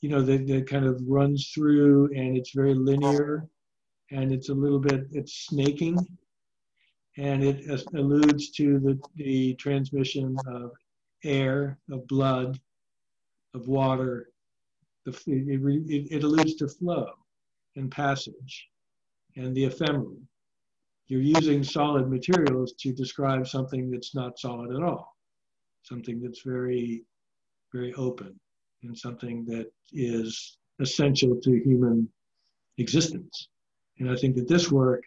you know, that, that kind of runs through and it's very linear oh. and it's a little bit, it's snaking and it alludes to the, the transmission of air, of blood, of water. The, it, it alludes to flow and passage and the ephemeral. You're using solid materials to describe something that's not solid at all something that's very, very open and something that is essential to human existence. And I think that this work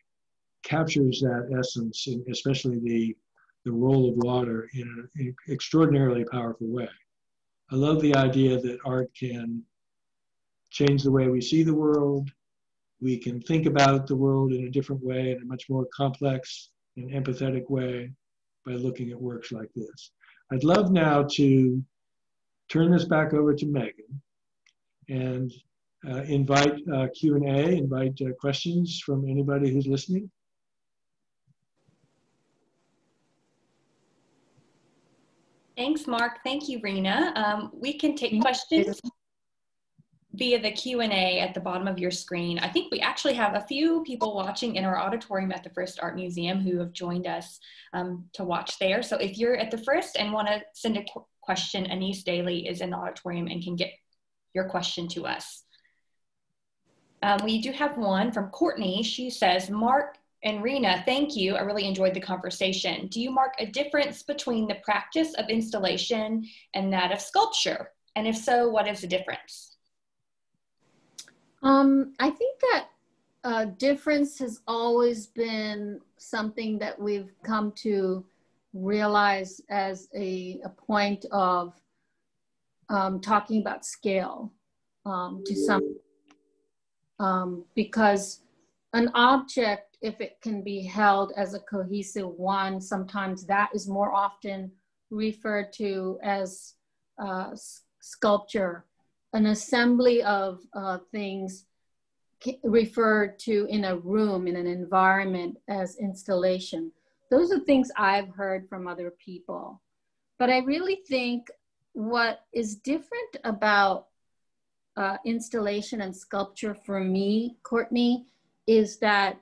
captures that essence, especially the, the role of water, in an extraordinarily powerful way. I love the idea that art can change the way we see the world. We can think about the world in a different way, in a much more complex and empathetic way by looking at works like this. I'd love now to turn this back over to Megan and uh, invite uh, Q&A, invite uh, questions from anybody who's listening. Thanks, Mark. Thank you, Rina. Um, we can take questions via the Q&A at the bottom of your screen. I think we actually have a few people watching in our auditorium at the Frist Art Museum who have joined us um, to watch there. So if you're at the Frist and want to send a qu question, Anise Daly is in the auditorium and can get your question to us. Um, we do have one from Courtney. She says, Mark and Rina, thank you. I really enjoyed the conversation. Do you mark a difference between the practice of installation and that of sculpture? And if so, what is the difference? Um, I think that uh, difference has always been something that we've come to realize as a, a point of um, talking about scale um, to some, um, because an object, if it can be held as a cohesive one, sometimes that is more often referred to as uh, sculpture. An assembly of uh, things referred to in a room, in an environment as installation. Those are things I've heard from other people. But I really think what is different about uh, installation and sculpture for me, Courtney, is that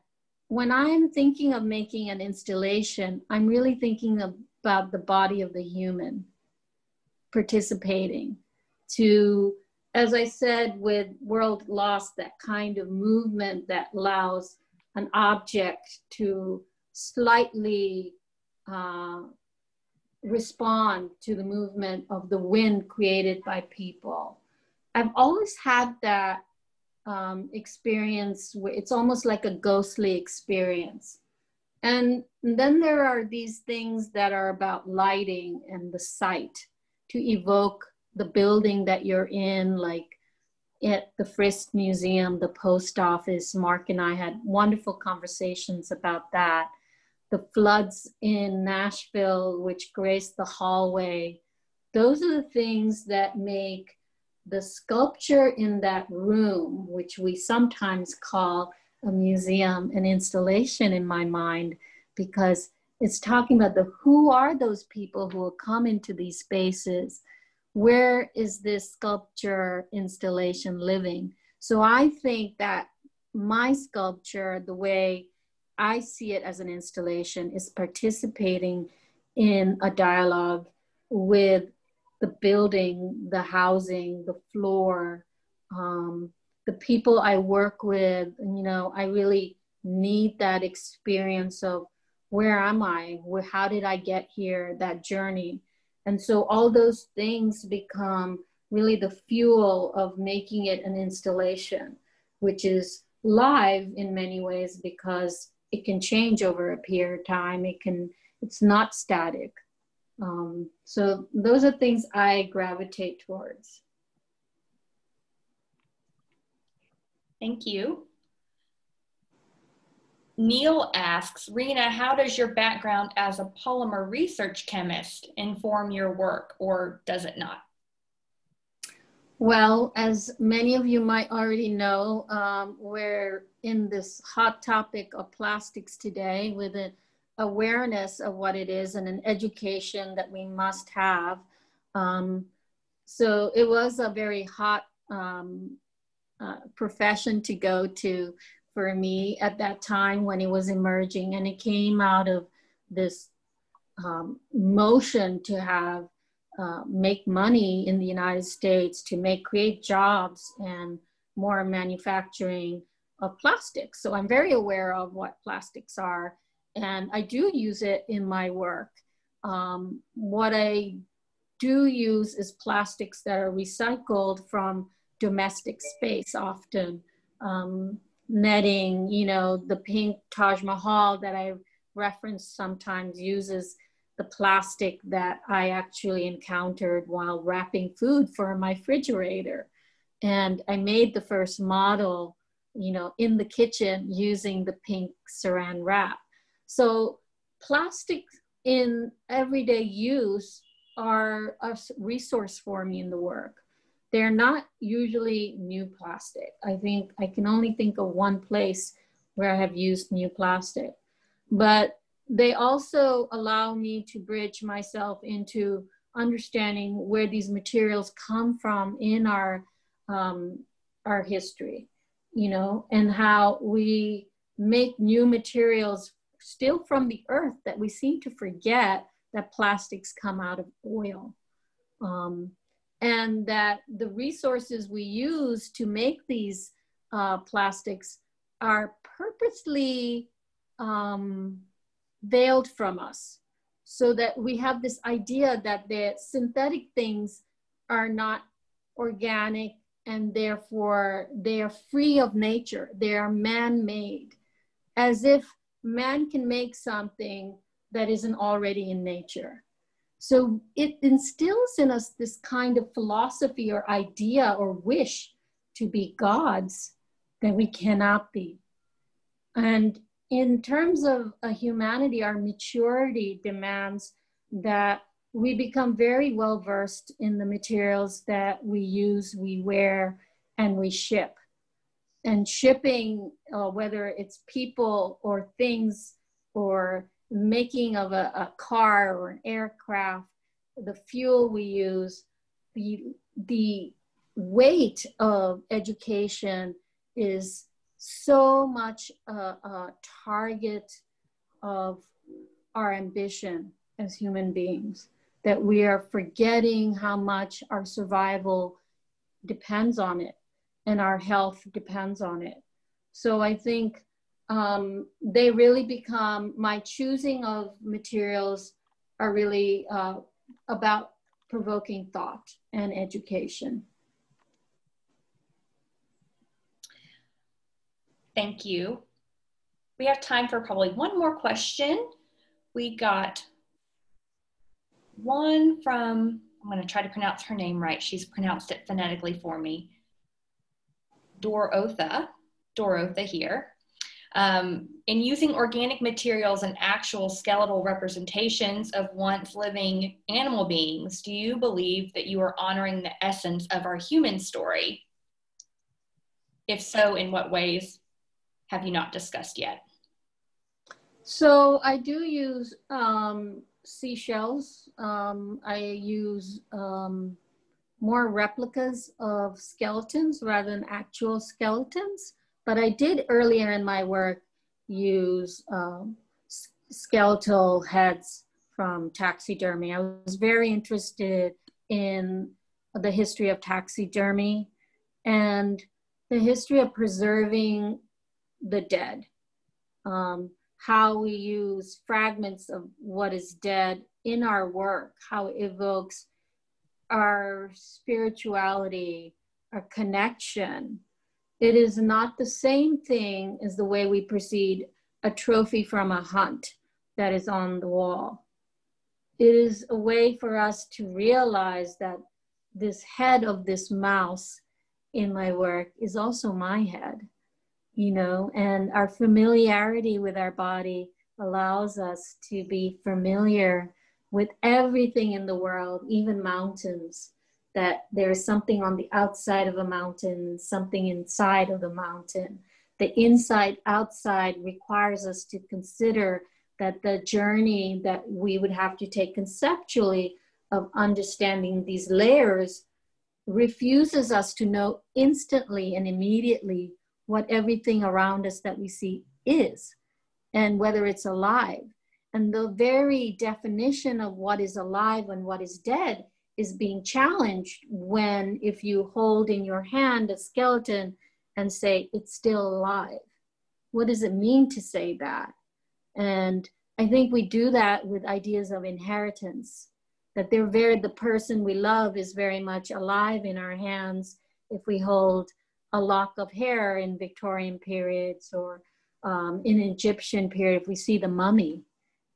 when I'm thinking of making an installation, I'm really thinking about the body of the human participating to as I said, with World Lost, that kind of movement that allows an object to slightly uh, respond to the movement of the wind created by people. I've always had that um, experience where it's almost like a ghostly experience. And then there are these things that are about lighting and the sight to evoke the building that you're in, like at the Frist Museum, the post office. Mark and I had wonderful conversations about that. The floods in Nashville, which graced the hallway. Those are the things that make the sculpture in that room, which we sometimes call a museum, an installation in my mind, because it's talking about the who are those people who will come into these spaces where is this sculpture installation living? So I think that my sculpture, the way I see it as an installation, is participating in a dialogue with the building, the housing, the floor, um, the people I work with. You know, I really need that experience of where am I? Where, how did I get here? That journey. And so all those things become really the fuel of making it an installation, which is live in many ways because it can change over a period of time. It can, it's not static. Um, so those are things I gravitate towards. Thank you. Neil asks, Rina, how does your background as a polymer research chemist inform your work, or does it not? Well, as many of you might already know, um, we're in this hot topic of plastics today with an awareness of what it is and an education that we must have. Um, so it was a very hot um, uh, profession to go to for me at that time when it was emerging. And it came out of this um, motion to have uh, make money in the United States, to make create jobs and more manufacturing of plastics. So I'm very aware of what plastics are, and I do use it in my work. Um, what I do use is plastics that are recycled from domestic space often. Um, netting, you know, the pink Taj Mahal that I reference sometimes uses the plastic that I actually encountered while wrapping food for my refrigerator. And I made the first model, you know, in the kitchen using the pink saran wrap. So plastics in everyday use are a resource for me in the work. They're not usually new plastic. I think I can only think of one place where I have used new plastic. But they also allow me to bridge myself into understanding where these materials come from in our um, our history, you know, and how we make new materials still from the earth that we seem to forget that plastics come out of oil. Um, and that the resources we use to make these uh, plastics are purposely um, veiled from us so that we have this idea that the synthetic things are not organic and therefore they are free of nature. They are man-made as if man can make something that isn't already in nature so it instills in us this kind of philosophy or idea or wish to be gods that we cannot be and in terms of a humanity, our maturity demands that we become very well versed in the materials that we use, we wear, and we ship. And shipping, uh, whether it's people or things or making of a, a car or an aircraft, the fuel we use, the, the weight of education is so much a, a target of our ambition as human beings that we are forgetting how much our survival depends on it and our health depends on it. So I think um, they really become my choosing of materials are really uh, about provoking thought and education. Thank you. We have time for probably one more question. We got one from, I'm going to try to pronounce her name right. She's pronounced it phonetically for me. Dorotha, Dorotha here. Um, in using organic materials and actual skeletal representations of once living animal beings, do you believe that you are honoring the essence of our human story? If so, in what ways? have you not discussed yet? So I do use um, seashells. Um, I use um, more replicas of skeletons rather than actual skeletons. But I did earlier in my work use um, skeletal heads from taxidermy. I was very interested in the history of taxidermy and the history of preserving the dead, um, how we use fragments of what is dead in our work, how it evokes our spirituality, our connection. It is not the same thing as the way we perceive a trophy from a hunt that is on the wall. It is a way for us to realize that this head of this mouse in my work is also my head you know, and our familiarity with our body allows us to be familiar with everything in the world, even mountains, that there's something on the outside of a mountain, something inside of the mountain. The inside outside requires us to consider that the journey that we would have to take conceptually of understanding these layers refuses us to know instantly and immediately what everything around us that we see is and whether it's alive. And the very definition of what is alive and what is dead is being challenged when, if you hold in your hand a skeleton and say it's still alive, what does it mean to say that? And I think we do that with ideas of inheritance, that they're very, the person we love is very much alive in our hands if we hold a lock of hair in Victorian periods or um, in Egyptian period, if we see the mummy,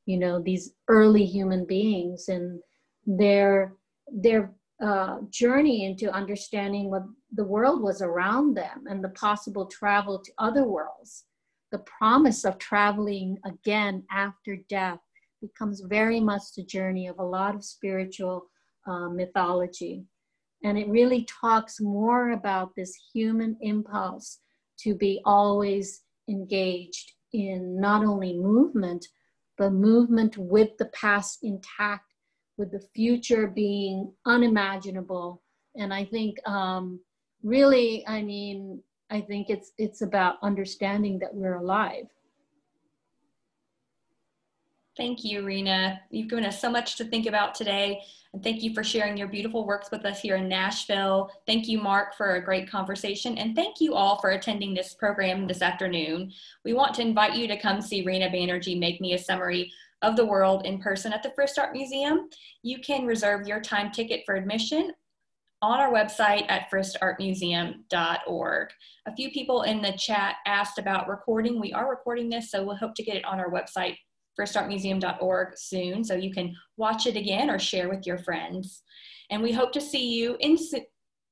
you know, these early human beings and their their uh, journey into understanding what the world was around them and the possible travel to other worlds, the promise of traveling again after death becomes very much the journey of a lot of spiritual uh, mythology. And it really talks more about this human impulse to be always engaged in not only movement, but movement with the past intact, with the future being unimaginable. And I think um, really, I mean, I think it's it's about understanding that we're alive. Thank you, Rina. You've given us so much to think about today. And thank you for sharing your beautiful works with us here in Nashville. Thank you, Mark, for a great conversation. And thank you all for attending this program this afternoon. We want to invite you to come see Rina Banerjee make me a summary of the world in person at the Frist Art Museum. You can reserve your time ticket for admission on our website at fristartmuseum.org. A few people in the chat asked about recording. We are recording this, so we'll hope to get it on our website fristartmuseum.org soon so you can watch it again or share with your friends. And we hope to see you in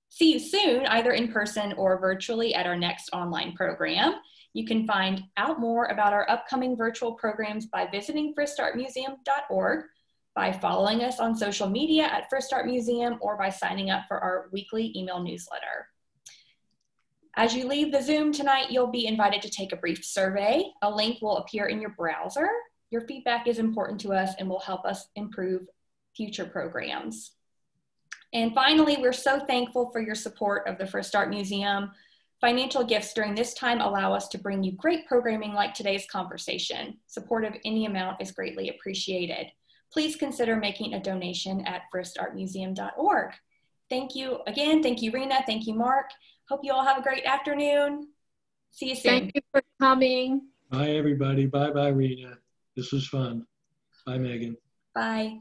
see you soon either in person or virtually at our next online program. You can find out more about our upcoming virtual programs by visiting fristartmuseum.org, by following us on social media at Frist Art Museum, or by signing up for our weekly email newsletter. As you leave the Zoom tonight, you'll be invited to take a brief survey. A link will appear in your browser. Your feedback is important to us and will help us improve future programs. And finally, we're so thankful for your support of the Frist Art Museum. Financial gifts during this time allow us to bring you great programming like today's conversation. Support of any amount is greatly appreciated. Please consider making a donation at fristartmuseum.org. Thank you again. Thank you, Rina. Thank you, Mark. Hope you all have a great afternoon. See you soon. Thank you for coming. Bye, everybody. Bye, bye, Rina. This was fun. Bye, Megan. Bye.